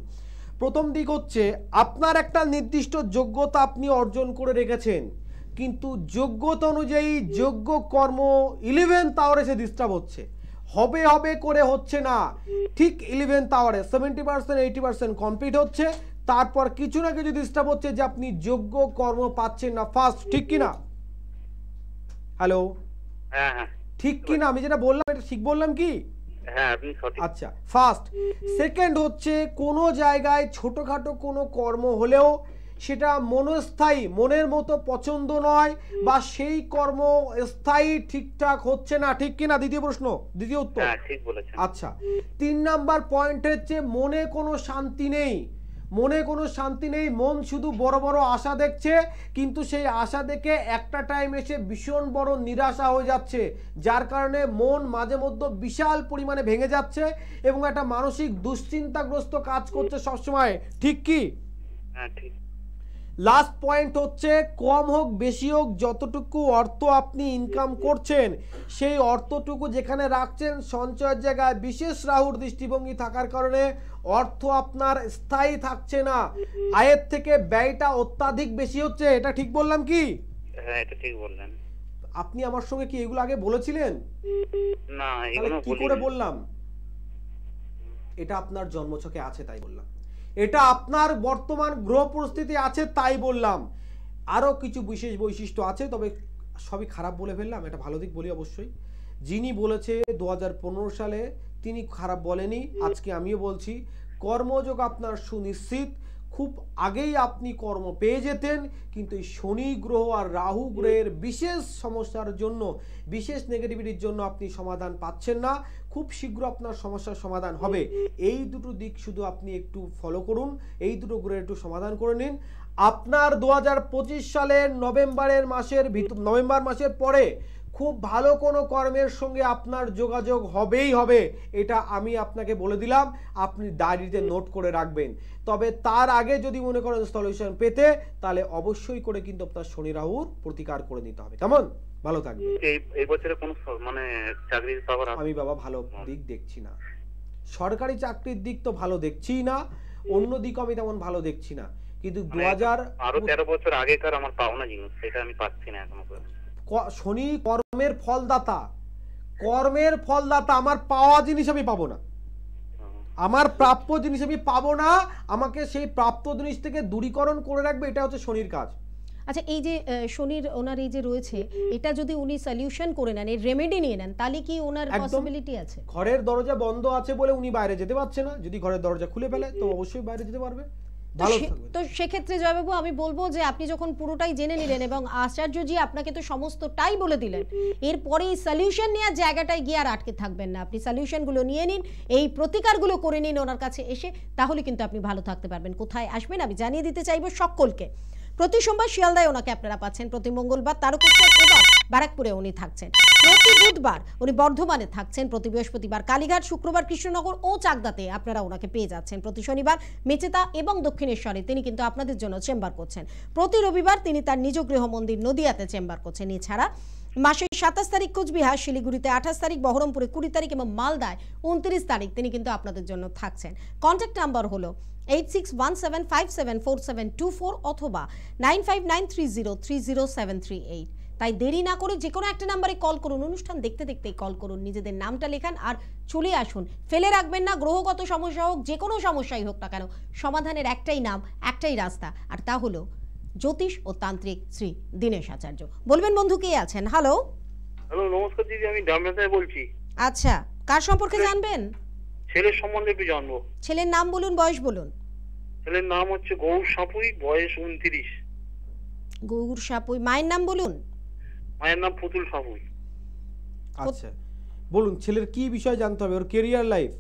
প্রথম দিক হচ্ছে, আপনার একটা নির্দিষ্ট যোগ্যতা আপনি অর্জন করে রেখেছেন, কিন্তু যোগ্যতা অনুযায়ী যোগ্য কর্ম ইলেভেন্থ আওয়ারে সে ডিস্টার্ব হচ্ছে। হবে হবে করে হচ্ছে না। ঠিক eleventh আওয়ারে seventy percent eighty percent complete হচ্ছে। তারপর কিছু না কিছু ডিস্টার্ব হচ্ছে যে আপনি যোগ্য কর্ম পাচ্ছেন না। ফার্স্ট ঠিক কিনা? হ্যালো হ্যাঁ ঠিক কিনা? আমি যেটা বললাম এটা ঠিক বললাম কি? হ্যাঁ আচ্ছা ফার্স্ট সেকেন্ড হচ্ছে কোনো জায়গায় ছোটোখাটো কোনো কর্ম হলেও সেটা মনস্থায়ী মনের মতো পছন্দ নয় বা সেই কর্ম স্থায়ী ঠিকঠাক হচ্ছে না। ঠিক কিনা? দ্বিতীয় প্রশ্ন দ্বিতীয় উত্তর। হ্যাঁ আচ্ছা তিন নাম্বার পয়েন্ট হচ্ছে মনে কোনো শান্তি নেই। মনে কোনো শান্তি নেই, মন শুধু বড় বড় আশা দেখছে, কিন্তু সেই আশা দেখে একটা টাইম এসে ভীষণ বড় নিরাশা হয়ে যাচ্ছে, যার কারণে মন মাঝে মধ্যে বিশাল পরিমাণে ভেঙে যাচ্ছে এবং একটা মানসিক দুশ্চিন্তাগ্রস্ত কাজ করছে সবসময়। ঠিক কি? হ্যাঁ ঠিক। লাস্ট পয়েন্ট হচ্ছে কম হোক বেশি হোক যতটুকু অর্থ আপনি ইনকাম করছেন সেই অর্থটুকু যেখানে রাখছেন সঞ্চয়ের জায়গায় বিশেষ রাহুর দৃষ্টিভঙ্গি থাকার কারণে অর্থ আপনার স্থায়ী থাকছে না। আয়ের থেকে ব্যয়টা অত্যাধিক বেশি হচ্ছে এটা ঠিক বললাম কি? হ্যাঁ এটা ঠিক বললেন। আপনি আমার সঙ্গে কি এগুলো আগে বলেছিলেন? না এগুলো কি করে বললাম? এটা আপনার জন্মছকে আছে তাই বললাম। এটা আপনার বর্তমান গ্রহ পরিস্থিতি আছে, তাই বললাম। আরও কিছু বিশেষ বৈশিষ্ট্য আছে, তবে সবই খারাপ বলে ফেললাম। এটা ভালো দিক বলি অবশ্যই। যিনি বলেছে দু হাজার পনেরো সালে, তিনি খারাপ বলেনি। আজকে আমিও বলছি, কর্মযোগ আপনার সুনিশ্চিত। খুব আগেই আপনি কর্ম পেয়ে যেতেন, কিন্তু এই শনি গ্রহ আর রাহু গ্রহের বিশেষ সমস্যার জন্য, বিশেষ নেগেটিভিটির জন্য আপনি সমাধান পাচ্ছেন না। খুব শীঘ্র আপনার সমস্যার সমাধান হবে। এই দুটো দিক শুধু আপনি একটু ফলো করুন, এই দুটো গ্রহের একটু সমাধান করে নিন। আপনার দু হাজার পঁচিশ সালের নভেম্বরের মাসের ভিতর নভেম্বর মাসের পরে খুব ভালো কোনো কর্মের সঙ্গে আপনার যোগাযোগ হবেই হবে এটা আমি আপনাকে বলে দিলাম। আপনি ডায়েরিতে নোট করে রাখবেন। তবে তার আগে যদি মনে করেন সলিউশন পেতে তাহলে অবশ্যই করে কিন্তু আপনার শনি রাহুর প্রতিকার করে নিতে হবে। কেমন? ভালো থাকবে এই এই বছরে কোনো মানে চাকরি পাওয়ার আমি বাবা ভালো দিক দেখছি না। সরকারি চাকরির দিক তো ভালো দেখছিই না অন্য দিকও আমি তেমন ভালো দেখছি না। কিন্তু দু মানে হাজার আরও তেরো বছর আগেকার আমার পাওনা জিনিস সেটা আমি পাচ্ছি না এখনও পর্যন্ত। শনি কর্মের ফলদাতা। কর্মের ফলদাতা আমার পাওয়া জিনিস আমি পাবো না। আমার প্রাপ্য জিনিস আমি পাবো না আমাকে সেই প্রাপ্ত জিনিস থেকে দূরীকরণ করে রাখবে এটা হচ্ছে শনির কাজ। আচ্ছা এই যে শনির ওনার এই যে রয়েছে এটা যদি উনি সলিউশন করে নেন এর রেমেডি নিয়ে নেন তাহলে কি ওনার। পসিবিলিটি আছে? ঘরের দরজা বন্ধ আছে বলে উনি বাইরে যেতে পারছে না। যদি ঘরের দরজা খুলে ফেলে তো অবশ্যই বাইরে যেতে পারবে। তো সেক্ষেত্রে জয়বাবু আমি বলব যে আপনি যখন পুরোটাই জেনে নিলেন এবং আচার্যজি আপনাকে তো সমস্তটাই বলে দিলেন এরপরে এই সলিউশন নেওয়ার জায়গাটায় গিয়ে আর আটকে থাকবেন না। আপনি সলিউশনগুলো নিয়ে নিন এই প্রতিকারগুলো করে নিন ওনার কাছে এসে তাহলে কিন্তু আপনি ভালো থাকতে পারবেন। কোথায় আসবেন আমি জানিয়ে দিতে চাইব সকলকে। প্রতি সোমবার শিয়ালদায় ওনাকে আপনারা পাচ্ছেন। প্রতি মঙ্গলবার তারকেশ্বর এবং ব্যারাকপুরে উনি থাকছেন। প্রতি বুধবার উনি বর্ধমানে থাকছেন। প্রতি বৃহস্পতিবার কালীঘাট, শুক্রবার কৃষ্ণনগর ও চাকদাতে আপনারা ওনাকে পেয়ে যাচ্ছেন। প্রতি শনিবার মেচেতা এবং দক্ষিণেশ্বরে তিনি কিন্তু আপনাদের জন্য চেম্বার করছেন। প্রতি রবিবার তিনি তার নিজ গৃহ মন্দির নদিয়াতে চেম্বার করছেন। এছাড়া মাসের সাতাশ তারিখ কোচবিহার, শিলিগুড়িতে আঠাশ তারিখ, বহরমপুরে কুড়ি তারিখ এবং মালদায় উনত্রিশ তারিখ তিনি কিন্তু আপনাদের জন্য থাকছেন। কন্ট্যাক্ট নাম্বার হলো eight six one seven five seven four seven two four অথবা nine five nine three zero three zero seven three eight তাই দেরি না করে যে কোনো একটা নাম্বারে কল করুন অনুষ্ঠান দেখতে দেখতেই কল করুন নিজেদের নামটা লেখান আর চলে আসুন। ফেলে রাখবেন না গ্রহগত সমস্যা হোক যে কোনো সমস্যাই হোক না কেন সমাধানের একটাই নাম একটাই রাস্তা। আর তা হলো জ্যোতিষ ও তান্ত্রিক শ্রী দীনেশ আচার্য। বলবেন বন্ধু কে আছেন? হ্যালো হ্যালো নমস্কার দিদি আমি থেকে বলছি। আচ্ছা কার সম্পর্কে জানবেন? ছেলের সম্বন্ধে একটু জানব। ছেলের নাম বলুন বয়স বলুন। ছেলের নাম হচ্ছে গৌর সাপুই বয়স উনত্রিশ। গৌর সাপুই মায়ের নাম বলুন। মায়ের নাম পুতুল সাপুই। আচ্ছা বলুন ছেলের কি বিষয় জানতে হবে? ওর কেরিয়ার লাইফ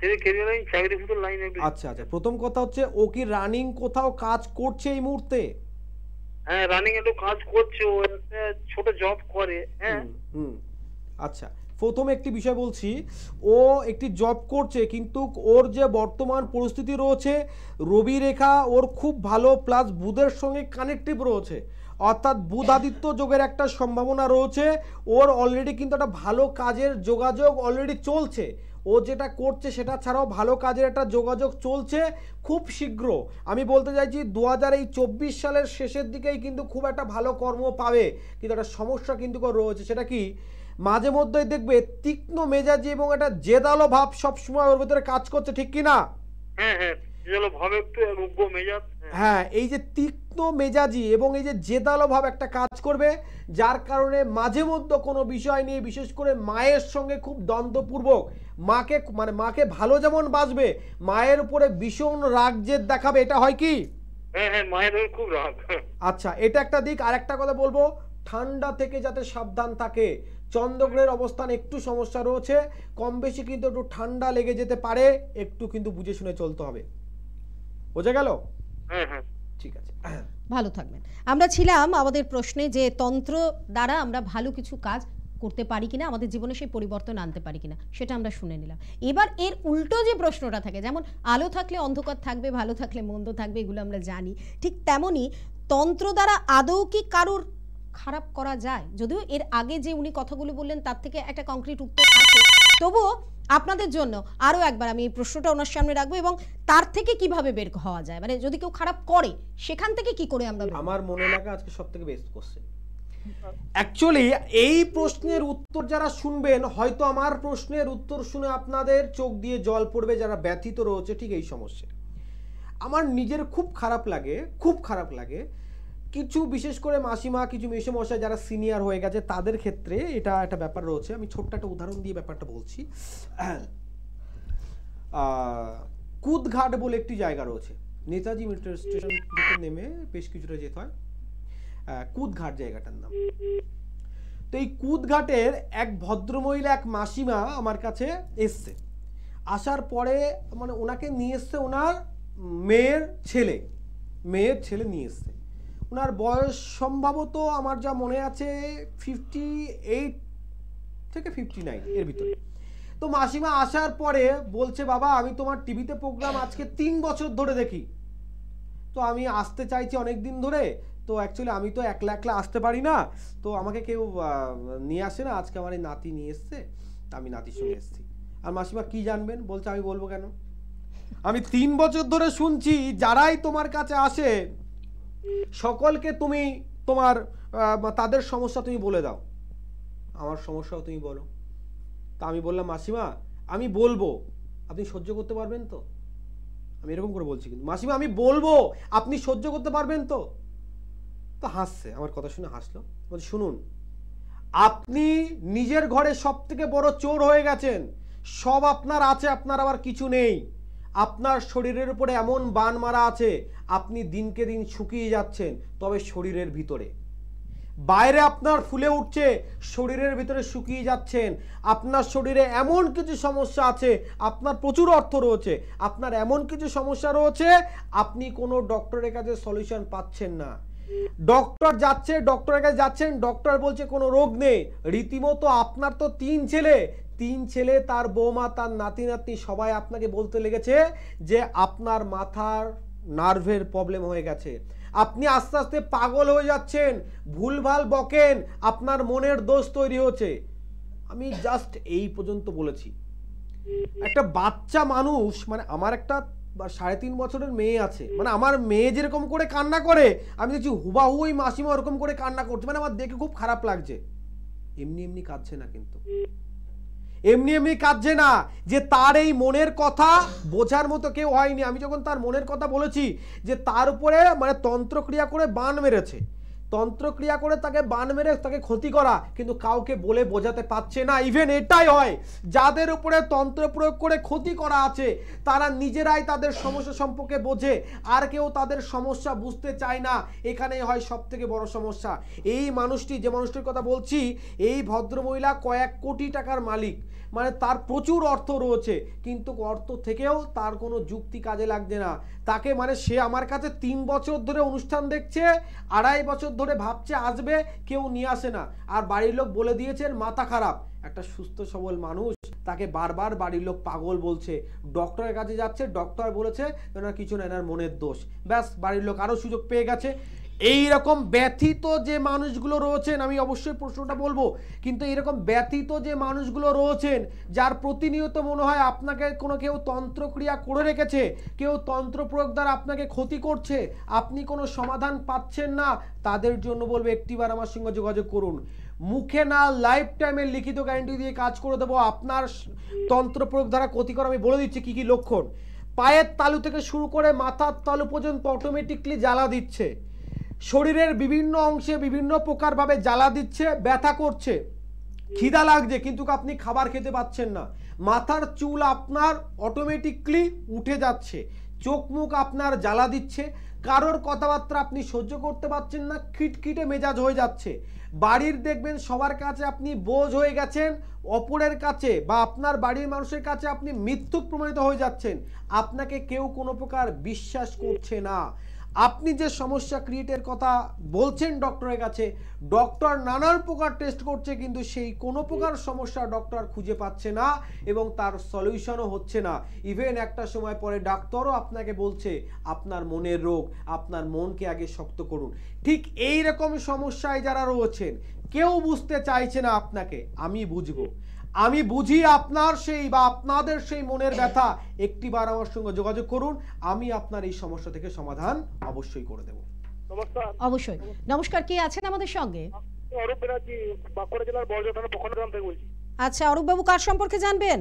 ছেলে কেরিয়ার লাইন চাকরি পুতুল লাইন একটু আচ্ছা আচ্ছা প্রথম কথা হচ্ছে ও কি রানিং কোথাও কাজ করছে এই মুহূর্তে? হ্যাঁ রানিং একটু কাজ করছে ও একটা ছোট জব করে হ্যাঁ। হুম আচ্ছা প্রথমে একটি বিষয় বলছি, ও একটি জব করছে, কিন্তু ওর যে বর্তমান পরিস্থিতি রয়েছে রবি রেখা ওর খুব ভালো প্লাস বুধের সঙ্গে কানেক্টিভ রয়েছে। অর্থাৎ বুধ আদিত্য যোগের একটা সম্ভাবনা রয়েছে, ওর অলরেডি কিন্তু একটা ভালো কাজের যোগাযোগ অলরেডি চলছে। ও যেটা করছে সেটা ছাড়াও ভালো কাজের একটা যোগাযোগ চলছে খুব শীঘ্র। আমি বলতে চাইছি দু হাজার এই চব্বিশ সালের শেষের দিকেই কিন্তু খুব একটা ভালো কর্ম পাবে, কিন্তু একটা সমস্যা কিন্তু রয়েছে, সেটা কি? মাঝে মধ্যেই দেখবে তীক্ষ্ণ মেজাজি এবং একটা জেদালো ভাব সবসময় ওর ভেতরে কাজ করছে ঠিক কি না হ্যাঁ হ্যাঁ হ্যাঁ। হ্যাঁ এই যে তীক্ষ্ণ মেজাজি এবং এই যে জেদালো ভাব একটা কাজ করবে যার কারণে মাঝে মধ্যে কোনো বিষয় নিয়ে বিশেষ করে মায়ের সঙ্গে খুব দ্বন্দ্বপূর্বক মাকে মানে মাকে ভালো যেমন বাসবে মায়ের উপরে ভীষণ রাগ জেদ দেখাবে এটা হয় কি? হ্যাঁ হ্যাঁ মায়ের খুব রাগ। আচ্ছা এটা একটা দিক। আর একটা কথা বলব ঠান্ডা থেকে যাতে সাবধান থাকে চন্দ্রগ্রহের অবস্থান একটু সমস্যা রয়েছে। কম বেশি কিন্তু একটু ঠান্ডা লেগে যেতে পারে। একটু কিন্তু বুঝে শুনে চলতে হবে। বোঝা গেল? হ্যাঁ হ্যাঁ ঠিক আছে। ভালো থাকবেন। আমরা ছিলাম আমাদের প্রশ্নে যে তন্ত্র দ্বারা আমরা ভালো কিছু কাজ করতে পারি কিনা আমাদের জীবনে সেই পরিবর্তন আনতে পারি কিনা সেটা আমরা শুনে নিলাম। এবার এর উল্টো যে প্রশ্নটা থাকে যেমন আলো থাকলে অন্ধকার থাকবে ভালো থাকলে মন্দ থাকবে এগুলো আমরা জানি। ঠিক তেমনই তন্ত্র দ্বারা আদৌ কি কারুর খারাপ করা যায়। যদিও এর আগে যে উনি কথাগুলো বললেন তার থেকে একটা কংক্রিট উত্তর আছে। তবুও আপনাদের জন্য আরও একবার আমি এই প্রশ্নটা ওনার সামনে রাখব এবং তার থেকে কীভাবে বের হওয়া যায়? মানে যদি কেউ খারাপ করে সেখান থেকে কি করে আমরা আমার মনে লাগা আজকে সব থেকে বেস্ট কোশ্চেন অ্যাকচুয়ালি এই প্রশ্নের উত্তর যারা শুনবেন হয়তো আমার প্রশ্নের উত্তর শুনে আপনাদের চোখ দিয়ে জল পড়বে যারা ব্যথিত রয়েছে ঠিক এই সমস্যা। আমার নিজের খুব খারাপ লাগে খুব খারাপ লাগে কিছু বিশেষ করে মাসিমা, কিছু মেসোমশাই যারা সিনিয়র হয়ে গেছে, তাদের ক্ষেত্রে এটা একটা ব্যাপার রয়েছে। আমি ছোট্ট একটা উদাহরণ দিয়ে ব্যাপারটা বলছি। কুদঘাট বলে একটি জায়গা রয়েছে। নেতাজি মেট্রো স্টেশন থেকে নেমে বেশ কিছুটা যেতে হয়। কুদঘাট জায়গাটার নাম। তো এই কুদঘাটের এক ভদ্রমহিলা, এক মাসিমা আমার কাছে এসছে। আসার পরে মানে ওনাকে নিয়ে এসছে ওনার মেয়ের ছেলে। মেয়ের ছেলে নিয়ে এসছে। ওনার বয়স সম্ভবত আমার যা মনে আছে ফিফটি এইট থেকে ফিফটি নাইন এর ভিতরে। তো মাসিমা আসার পরে বলছে, বাবা, আমি তোমার টিভিতে প্রোগ্রাম আজকে তিন বছর ধরে দেখি। তো আমি আসতে চাইছি অনেক দিন ধরে। তো অ্যাকচুয়ালি আমি তো একলা একলা আসতে পারি না। তো আমাকে কেউ নিয়ে আসে না। আজকে আমার এই নাতি নিয়ে এসছে। আমি নাতির সঙ্গে এসেছি। আর মাসিমা কি জানবেন? বলছে, আমি বলব কেন? আমি তিন বছর ধরে শুনছি, যারাই তোমার কাছে আসে সকলকে তুমি তোমার তাদের সমস্যা তুমি বলে দাও। আমার সমস্যাও তুমি বলো। তা আমি বললাম, মাসিমা, আমি বলব। আপনি সহ্য করতে পারবেন তো? আমি এরকম করে বলছি কিন্তু, মাসিমা, আমি বলব। আপনি সহ্য করতে পারবেন তো? তো হাসছে, আমার কথা শুনে হাসলো। বলছি, শুনুন, আপনি নিজের ঘরে সব থেকে বড় চোর হয়ে গেছেন। সব আপনার আছে, আপনার আবার কিছু নেই। আপনার শরীরের উপরে এমন বান মারা আছে, আপনি দিনকে দিন শুকিয়ে যাচ্ছেন, তবে শরীরের ভিতরে। বাইরে আপনার ফুলে উঠছে, শরীরের ভিতরে শুকিয়ে যাচ্ছেন। আপনার শরীরে এমন কিছু সমস্যা আছে, আপনার প্রচুর অর্থ রয়েছে। আপনার এমন কিছু সমস্যা রয়েছে, আপনি কোনো ডক্টরের কাছে সলিউশন পাচ্ছেন না। ডক্টর যাচ্ছে, ডক্টরের কাছে যাচ্ছেন, ডক্টর বলছে কোনো রোগ নেই। রীতিমতো আপনার তো তিন ছেলে তিন ছেলে, তার বৌমা, তার নাতি নাতনি সবাই আপনাকে বলতে লেগেছে যে আপনার মাথার নার্ভের প্রবলেম হয়ে গেছে। আপনি আস্তে আস্তে পাগল হয়ে যাচ্ছেন, ভুলভাল বকেন, আপনার মনের দোষ তৈরি হচ্ছে। আমি জাস্ট এই পর্যন্ত বলেছি। একটা বাচ্চা মানুষ মানে আমার একটা সাড়ে তিন বছরের মেয়ে আছে মানে আমার মেয়ে যেরকম করে কান্না করে, আমি দেখছি হুবাহু ওই মাসিমা ওরকম করে কান্না করছে মানে আমার দেখে খুব খারাপ লাগছে। এমনি এমনি কাঁদছে না কিন্তু। এমনি এমনি কাঁদছে না যে তার এই মনের কথা বোঝার মতো কেউ হয়নি। আমি যখন তার মনের কথা বলেছি যে তার উপরে মানে তন্ত্রক্রিয়া করে বান মেরেছে। তন্ত্রক্রিয়া করে তাকে বান মেরে তাকে ক্ষতি করা কিন্তু কাউকে বলে বোঝাতে পারছে না। ইভেন এটাই হয়, যাদের উপরে তন্ত্র প্রয়োগ করে ক্ষতি করা আছে, তারা নিজেরাই তাদের সমস্যা সম্পর্কে বোঝে। আর কেউ তাদের সমস্যা বুঝতে চায় না, এখানেই হয় সব থেকে বড় সমস্যা। এই মানুষটি, যে মানুষটির কথা বলছি, এই ভদ্রমহিলা কয়েক কোটি টাকার মালিক। মানে তার প্রচুর অর্থ রয়েছে, কিন্তু অর্থ থেকেও তার কোনো যুক্তি কাজে লাগছে না। তাকে মানে সে আমার কাছে তিন বছর ধরে অনুষ্ঠান দেখছে, আড়াই বছর ধরে ভাবছে আসবে, কেউ নিয়ে আসে না। আর বাড়ির লোক বলে দিয়েছেন, মাথা খারাপ। একটা সুস্থ সবল মানুষ, তাকে বারবার বাড়ির লোক পাগল বলছে। ডক্টরের কাছে যাচ্ছে, ডক্টর বলেছে কিছু না, এনার মনের দোষ। ব্যাস, বাড়ির লোক আরও সুযোগ পেয়ে গেছে। এই রকম ব্যথিত যে মানুষগুলো রয়েছেন, আমি অবশ্যই প্রশ্নটা বলব, কিন্তু এরকম ব্যথিত যে মানুষগুলো রয়েছেন, যার প্রতিনিয়ত মনে হয় আপনাকে কোনো কেউ তন্ত্রক্রিয়া করে রেখেছে, কেউ তন্ত্র প্রয়োগ দ্বারা আপনাকে ক্ষতি করছে, আপনি কোনো সমাধান পাচ্ছেন না, তাদের জন্য বলব একটিবার আমার সঙ্গে যোগাযোগ করুন। মুখে না লাইফ টাইমের লিখিত গ্যারান্টি দিয়ে কাজ করে দেবো, আপনার তন্ত্র প্রয়োগ দ্বারা ক্ষতিকর, আমি বলে দিচ্ছি কি কি লক্ষণ। পায়ের তালু থেকে শুরু করে মাথার তালু পর্যন্ত অটোমেটিকলি জ্বালা দিচ্ছে। শরীরের বিভিন্ন অংশে বিভিন্ন প্রকারভাবে জ্বালা দিচ্ছে, ব্যথা করছে। খিদা লাগছে, কিন্তু আপনি খাবার খেতে পাচ্ছেন না। মাথার চুল আপনার অটোমেটিকলি উঠে যাচ্ছে। চোখ মুখ আপনার জ্বালা দিচ্ছে। কারোর কথাবার্তা আপনি সহ্য করতে পারছেন না, খিটখিটে মেজাজ হয়ে যাচ্ছে। বাড়ির দেখবেন সবার কাছে আপনি বোঝ হয়ে গেছেন, অপরের কাছে বা আপনার বাড়ির মানুষের কাছে আপনি মিথ্যুক প্রমাণিত হয়ে যাচ্ছেন। আপনাকে কেউ কোনো প্রকার বিশ্বাস করছে না। আপনি যে সমস্যা ক্রিয়েটের কথা বলছেন ডক্টরের কাছে ডক্টর নানান প্রকার টেস্ট করছে কিন্তু সেই কোনো প্রকার সমস্যা ডক্টর খুঁজে পাচ্ছে না এবং তার সলিউশনও হচ্ছে না। ইভেন একটা সময় পরে ডাক্তারও আপনাকে বলছে, আপনার মনের রোগ, আপনার মনকে আগে শক্ত করুন। ঠিক এই রকম সমস্যায় যারা রয়েছেন, কেউ বুঝতে চাইছে না আপনাকে, আমি বুঝব। আমি বুঝি আপনার সেই বা আপনাদের সেই মনের ব্যথা। একটিবার আমার সঙ্গে যোগাযোগ করুন আমি আপনার এই সমস্যা থেকে সমাধান অবশ্যই করে দেব। নমস্কার। অবশ্যই। নমস্কার কে আছেন আমাদের সঙ্গে? অরূপ ব্যানার্জি বাঁকুড়া জেলার গ্রাম থেকে বলছি। আচ্ছা অরূপবাবু কার সম্পর্কে জানবেন?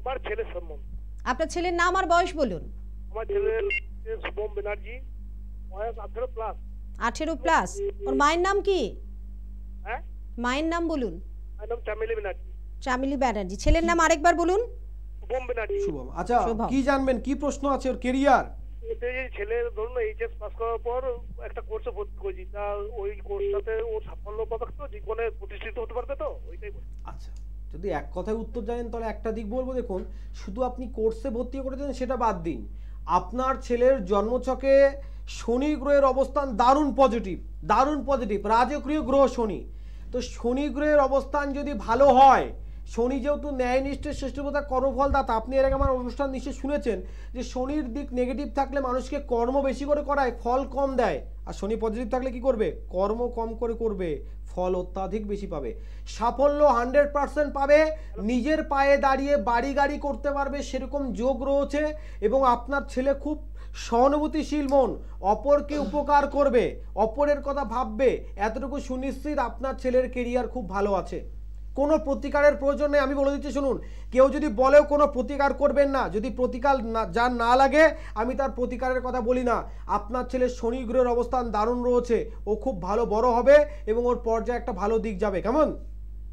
আমার ছেলের সম্বন্ধে। আপনার ছেলের নাম আর বয়স বলুন। আমার ছেলের শুভম ব্যানার্জি বয়স আঠেরো প্লাস আঠেরো প্লাস ওর মায়ের নাম কি? হ্যাঁ? মায়ের নাম বলুন। একদম চামেলি ব্যানার্জি চামিলি ব্যানার্জি। ছেলের নাম আরেকবার বলুন। শুভম আচ্ছা। কি জানবেন? কি প্রশ্ন আছে ওর কেরিয়ার ছেলে ধরুন এইচএস পাস করার পর একটা কোর্সে ভর্তি করেছি। তা ওই কোর্সটাতে ও সাফল্য পাবে তো? জীবনে প্রতিষ্ঠিত হতে পারবে তো? ওইটাই আচ্ছা যদি এক কথায় উত্তর জানেন তাহলে একটা দিক বলব। দেখুন শুধু আপনি কোর্সে ভর্তি করেছেন সেটা বাদ দিন। আপনার ছেলের জন্মছকে শনি গ্রহের অবস্থান দারুণ পজিটিভ দারুণ পজিটিভ রাজকীয় গ্রহ শনি। তো শনি গ্রহের অবস্থান যদি ভালো হয় শনি যেহেতু ন্যায়নিষ্ঠের শ্রেষ্ঠতা কর্মফলদাতা আপনি এর আগে আমার অনুষ্ঠান নিশ্চয়ই শুনেছেন যে শনির দিক নেগেটিভ থাকলে মানুষকে কর্ম বেশি করে করায়, ফল কম দেয়। আর শনি পজিটিভ থাকলে কি করবে? কর্ম কম করে করবে, ফল অত্যাধিক বেশি পাবে। সাফল্য হান্ড্রেড পার্সেন্ট পাবে, নিজের পায়ে দাঁড়িয়ে বাড়ি গাড়ি করতে পারবে, সেরকম যোগ রয়েছে এবং আপনার ছেলে খুব সহানুভূতিশীল মন, অপরকে উপকার করবে, অপরের কথা ভাববে, এতটুকু সুনিশ্চিত আপনার ছেলের কেরিয়ার খুব ভালো আছে। কোনো প্রতিকারের প্রয়োজন নেই আমি বলে দিচ্ছি শুনুন। কেউ যদি বলেও কোনো প্রতিকার করবেন না যদি প্রতিকার না যার না লাগে আমি তার প্রতিকারের কথা বলি না। আপনার ছেলের শনি গ্রহের অবস্থান দারুণ রয়েছে ও খুব ভালো বড় হবে এবং ওর পর্যায়ে একটা ভালো দিক যাবে। কেমন?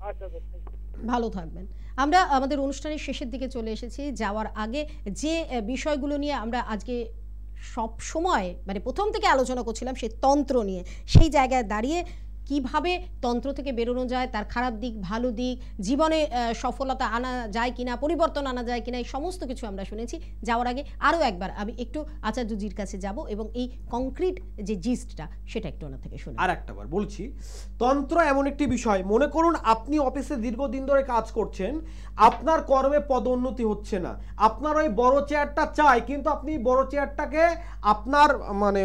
আচ্ছা ইউ ভালো থাকবেন। আমরা আমাদের অনুষ্ঠানের শেষের দিকে চলে এসেছি। যাওয়ার আগে যে বিষয়গুলো নিয়ে আমরা আজকে সব সময় মানে প্রথম থেকে আলোচনা করছিলাম সেই তন্ত্র নিয়ে। সেই জায়গায় দাঁড়িয়ে কীভাবে তন্ত্র থেকে বেরোনো যায়, তার খারাপ দিক, ভালো দিক, জীবনে সফলতা আনা যায় কিনা, পরিবর্তন আনা যায় কিনা, এই সমস্ত কিছু আমরা শুনেছি। যাওয়ার আগে আরও একবার আমি একটু আচার্যজির কাছে যাব এবং এই কংক্রিট যে জিস্টটা সেটা একটু ওনার থেকে শুনি। আর একটা বার বলছি, তন্ত্র এমন একটি বিষয়। মনে করুন আপনি অফিসে দীর্ঘদিন ধরে কাজ করছেন, আপনার কর্মে পদোন্নতি হচ্ছে না। আপনার ওই বড় চেয়ারটা চাই, কিন্তু আপনি বড় চেয়ারটাকে আপনার মানে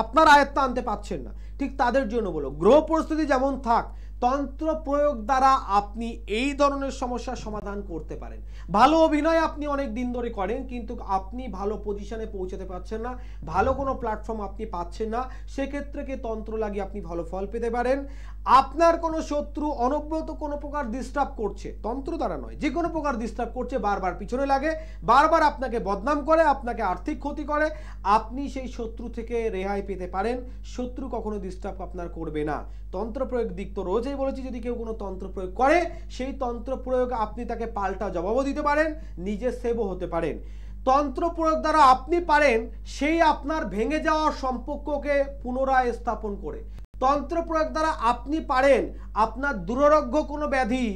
আপনার আয়ত্ত আনতে পাচ্ছেন না। ঠিক তাদের জন্য বলো। গ্রহ পরিস্থিতি যেমন থাক, তন্ত্র প্রয়োগ দ্বারা আপনি এই ধরনের সমস্যার সমাধান করতে পারেন। ভালো অভিনয় আপনি অনেক দিন ধরে করেন, কিন্তু আপনি ভালো পজিশনে পৌঁছাতে পারছেন না, ভালো কোনো প্ল্যাটফর্ম আপনি পাচ্ছেন না, সেক্ষেত্রে কে তন্ত্র লাগিয়ে আপনি ভালো ফল পেতে পারেন? আপনার কোনো শত্রু অনব্রত কোনো প্রকার ডিস্টার্ব করছে। তন্ত্র দ্বারা নয়, যে কোনো প্রকার ডিস্টার্ব করছে, বারবার পিছনে লাগে, বারবার আপনাকে বদনাম করে, আপনাকে আর্থিক ক্ষতি করে, আপনি সেই শত্রু থেকে রেহাই পেতে পারেন। শত্রু কখনো ডিস্টার্ব আপনার করবে না। তন্ত্র প্রয়োগ দিক তো রোজই বলেছি, যদি কেউ কোনো তন্ত্র প্রয়োগ করে, সেই তন্ত্র প্রয়োগ আপনি তাকে পাল্টা জবাবও দিতে পারেন, নিজে সেবও হতে পারেন। তন্ত্র প্রয়োগ দ্বারা আপনি পারেন, সেই আপনার ভেঙে যাওয়া সম্পর্ককে পুনরায় স্থাপন করে। তন্ত্র প্রয়োগ দ্বারা আপনি পারেন। আপনার দুরারোগ্য কোনো ব্যাধি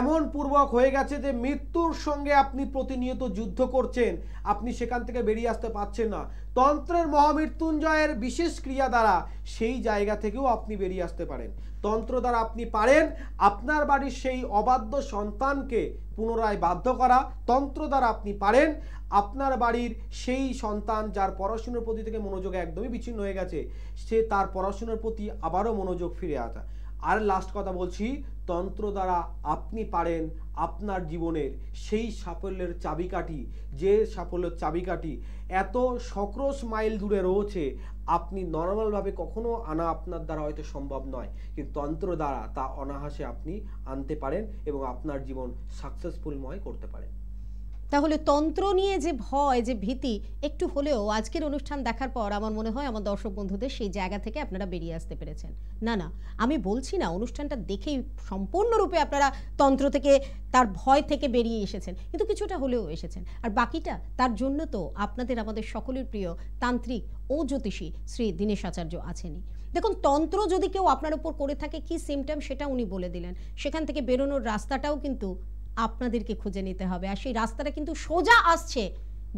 এমন পূর্বক হয়ে গেছে যে মৃত্যুর সঙ্গে আপনি প্রতিনিয়ত যুদ্ধ করছেন। আপনি সেখান থেকে বেরিয়ে আসতে পারছেন না। তন্ত্রের মহামৃত্যুঞ্জয়ের বিশেষ ক্রিয়া দ্বারা সেই জায়গা থেকেও আপনি বেরিয়ে আসতে পারেন। তন্ত্র দ্বারা আপনি পারেন আপনার বাড়ির সেই অবাধ্য সন্তানকে পুনরায় বাধ্য করা। তন্ত্র দ্বারা আপনি পারেন আপনার বাড়ির সেই সন্তান যার পড়াশুনোর প্রতি থেকে মনোযোগ একদমই বিচ্ছিন্ন হয়ে গেছে, সে তার পড়াশুনোর প্রতি আবারও মনোযোগ ফিরে আসা। আর লাস্ট কথা বলছি, তন্ত্র দ্বারা আপনি পারেন আপনার জীবনের সেই সাফল্যের চাবিকাঠি, যে সাফল্যের চাবিকাঠি। এত সক্রোশ মাইল দূরে রয়েছে, আপনি নর্মালভাবে কখনো আনা আপনার দ্বারা হয়তো সম্ভব নয়। কিন্তু তন্ত্র দ্বারা তা অনাহাসে আপনি আনতে পারেন এবং আপনার জীবন সাকসেসফুলময় করতে পারেন। তাহলে তন্ত্র নিয়ে যে ভয়, যে ভীতি, একটু হলেও আজকের অনুষ্ঠান দেখার পর আমার মনে হয় আমার দর্শক বন্ধুদের সেই জায়গা থেকে আপনারা বেরিয়ে আসতে পেরেছেন। না না, আমি বলছি না, অনুষ্ঠানটা দেখেই সম্পূর্ণরূপে আপনারা তন্ত্র থেকে, তার ভয় থেকে বেরিয়ে এসেছেন। কিন্তু কিছুটা হলেও এসেছেন। আর বাকিটা, তার জন্য তো আপনাদের, আমাদের সকলের প্রিয় তান্ত্রিক ও জ্যোতিষী শ্রী দীনেশ আচার্য আছেনই। দেখুন, তন্ত্র যদি কেউ আপনার উপর করে থাকে, কি সিমটম সেটা উনি বলে দিলেন। সেখান থেকে বেরোনোর রাস্তাটাও কিন্তু আপনাদেরকে খুঁজে নিতে হবে। আর সেই রাস্তাটা কিন্তু সোজা আসছে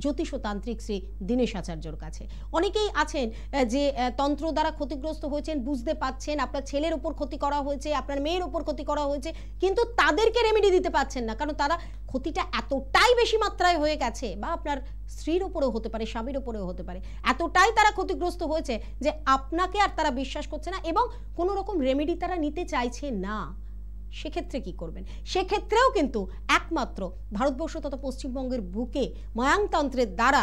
জ্যোতিষতান্ত্রিক শ্রী দীনেশ আচার্যর কাছে। অনেকেই আছেন যে তন্ত্র দ্বারা ক্ষতিগ্রস্ত হয়েছেন, বুঝতে পাচ্ছেন, আপনার ছেলের উপর ক্ষতি করা হয়েছে, আপনার মেয়ের উপর ক্ষতি করা হয়েছে, কিন্তু তাদেরকে রেমেডি দিতে পারছেন না। কারণ তারা ক্ষতিটা এতটাই বেশি মাত্রায় হয়ে গেছে, বা আপনার স্ত্রীর উপরেও হতে পারে, স্বামীর উপরেও হতে পারে, এতটাই তারা ক্ষতিগ্রস্ত হয়েছে যে আপনাকে আর তারা বিশ্বাস করছে না এবং কোনো রকম রেমেডি তারা নিতে চাইছে না। সেক্ষেত্রে কি করবেন? সেক্ষেত্রেও কিন্তু একমাত্র ভারতবর্ষ তথা পশ্চিমবঙ্গের বুকে ময়াংতন্ত্রের দ্বারা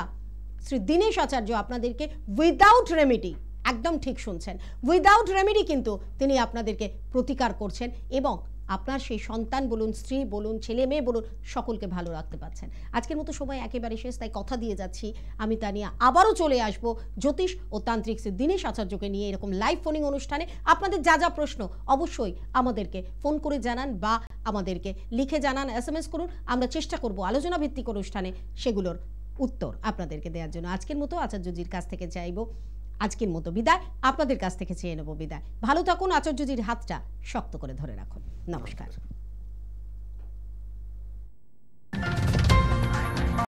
শ্রী দীনেশ আচার্য আপনাদেরকে উইদাউট রেমেডি একদম ঠিক শুনছেন। উইদাউট রেমেডি কিন্তু তিনি আপনাদেরকে প্রতিকার করছেন এবং আপনার সেই সন্তান বলুন, স্ত্রী বলুন, ছেলে মেয়ে বলুন, সকলকে ভালো রাখতে পারছেন। আজকের মতো সময় একেবারে শেষ, তাই কথা দিয়ে যাচ্ছি। আমি তা নিয়ে আবারও চলে আসব জ্যোতিষ ও তান্ত্রিক দীনেশ আচার্যকে নিয়ে এরকম লাইভ ফোনিং অনুষ্ঠানে। আপনাদের যা যা প্রশ্ন, অবশ্যই আমাদেরকে ফোন করে জানান বা আমাদেরকে লিখে জানান এস করুন। আমরা চেষ্টা করব আলোচনা ভিত্তিক অনুষ্ঠানে সেগুলোর উত্তর আপনাদেরকে দেওয়ার জন্য। আজকের মতো আচার্যজির কাছ থেকে চাইব আজকের মতো বিদায়। আপনাদের কাছ থেকে চেয়ে নেব বিদায়। ভালো থাকুন, আচার্যজির হাতটা শক্ত করে ধরে রাখুন। নমস্কার।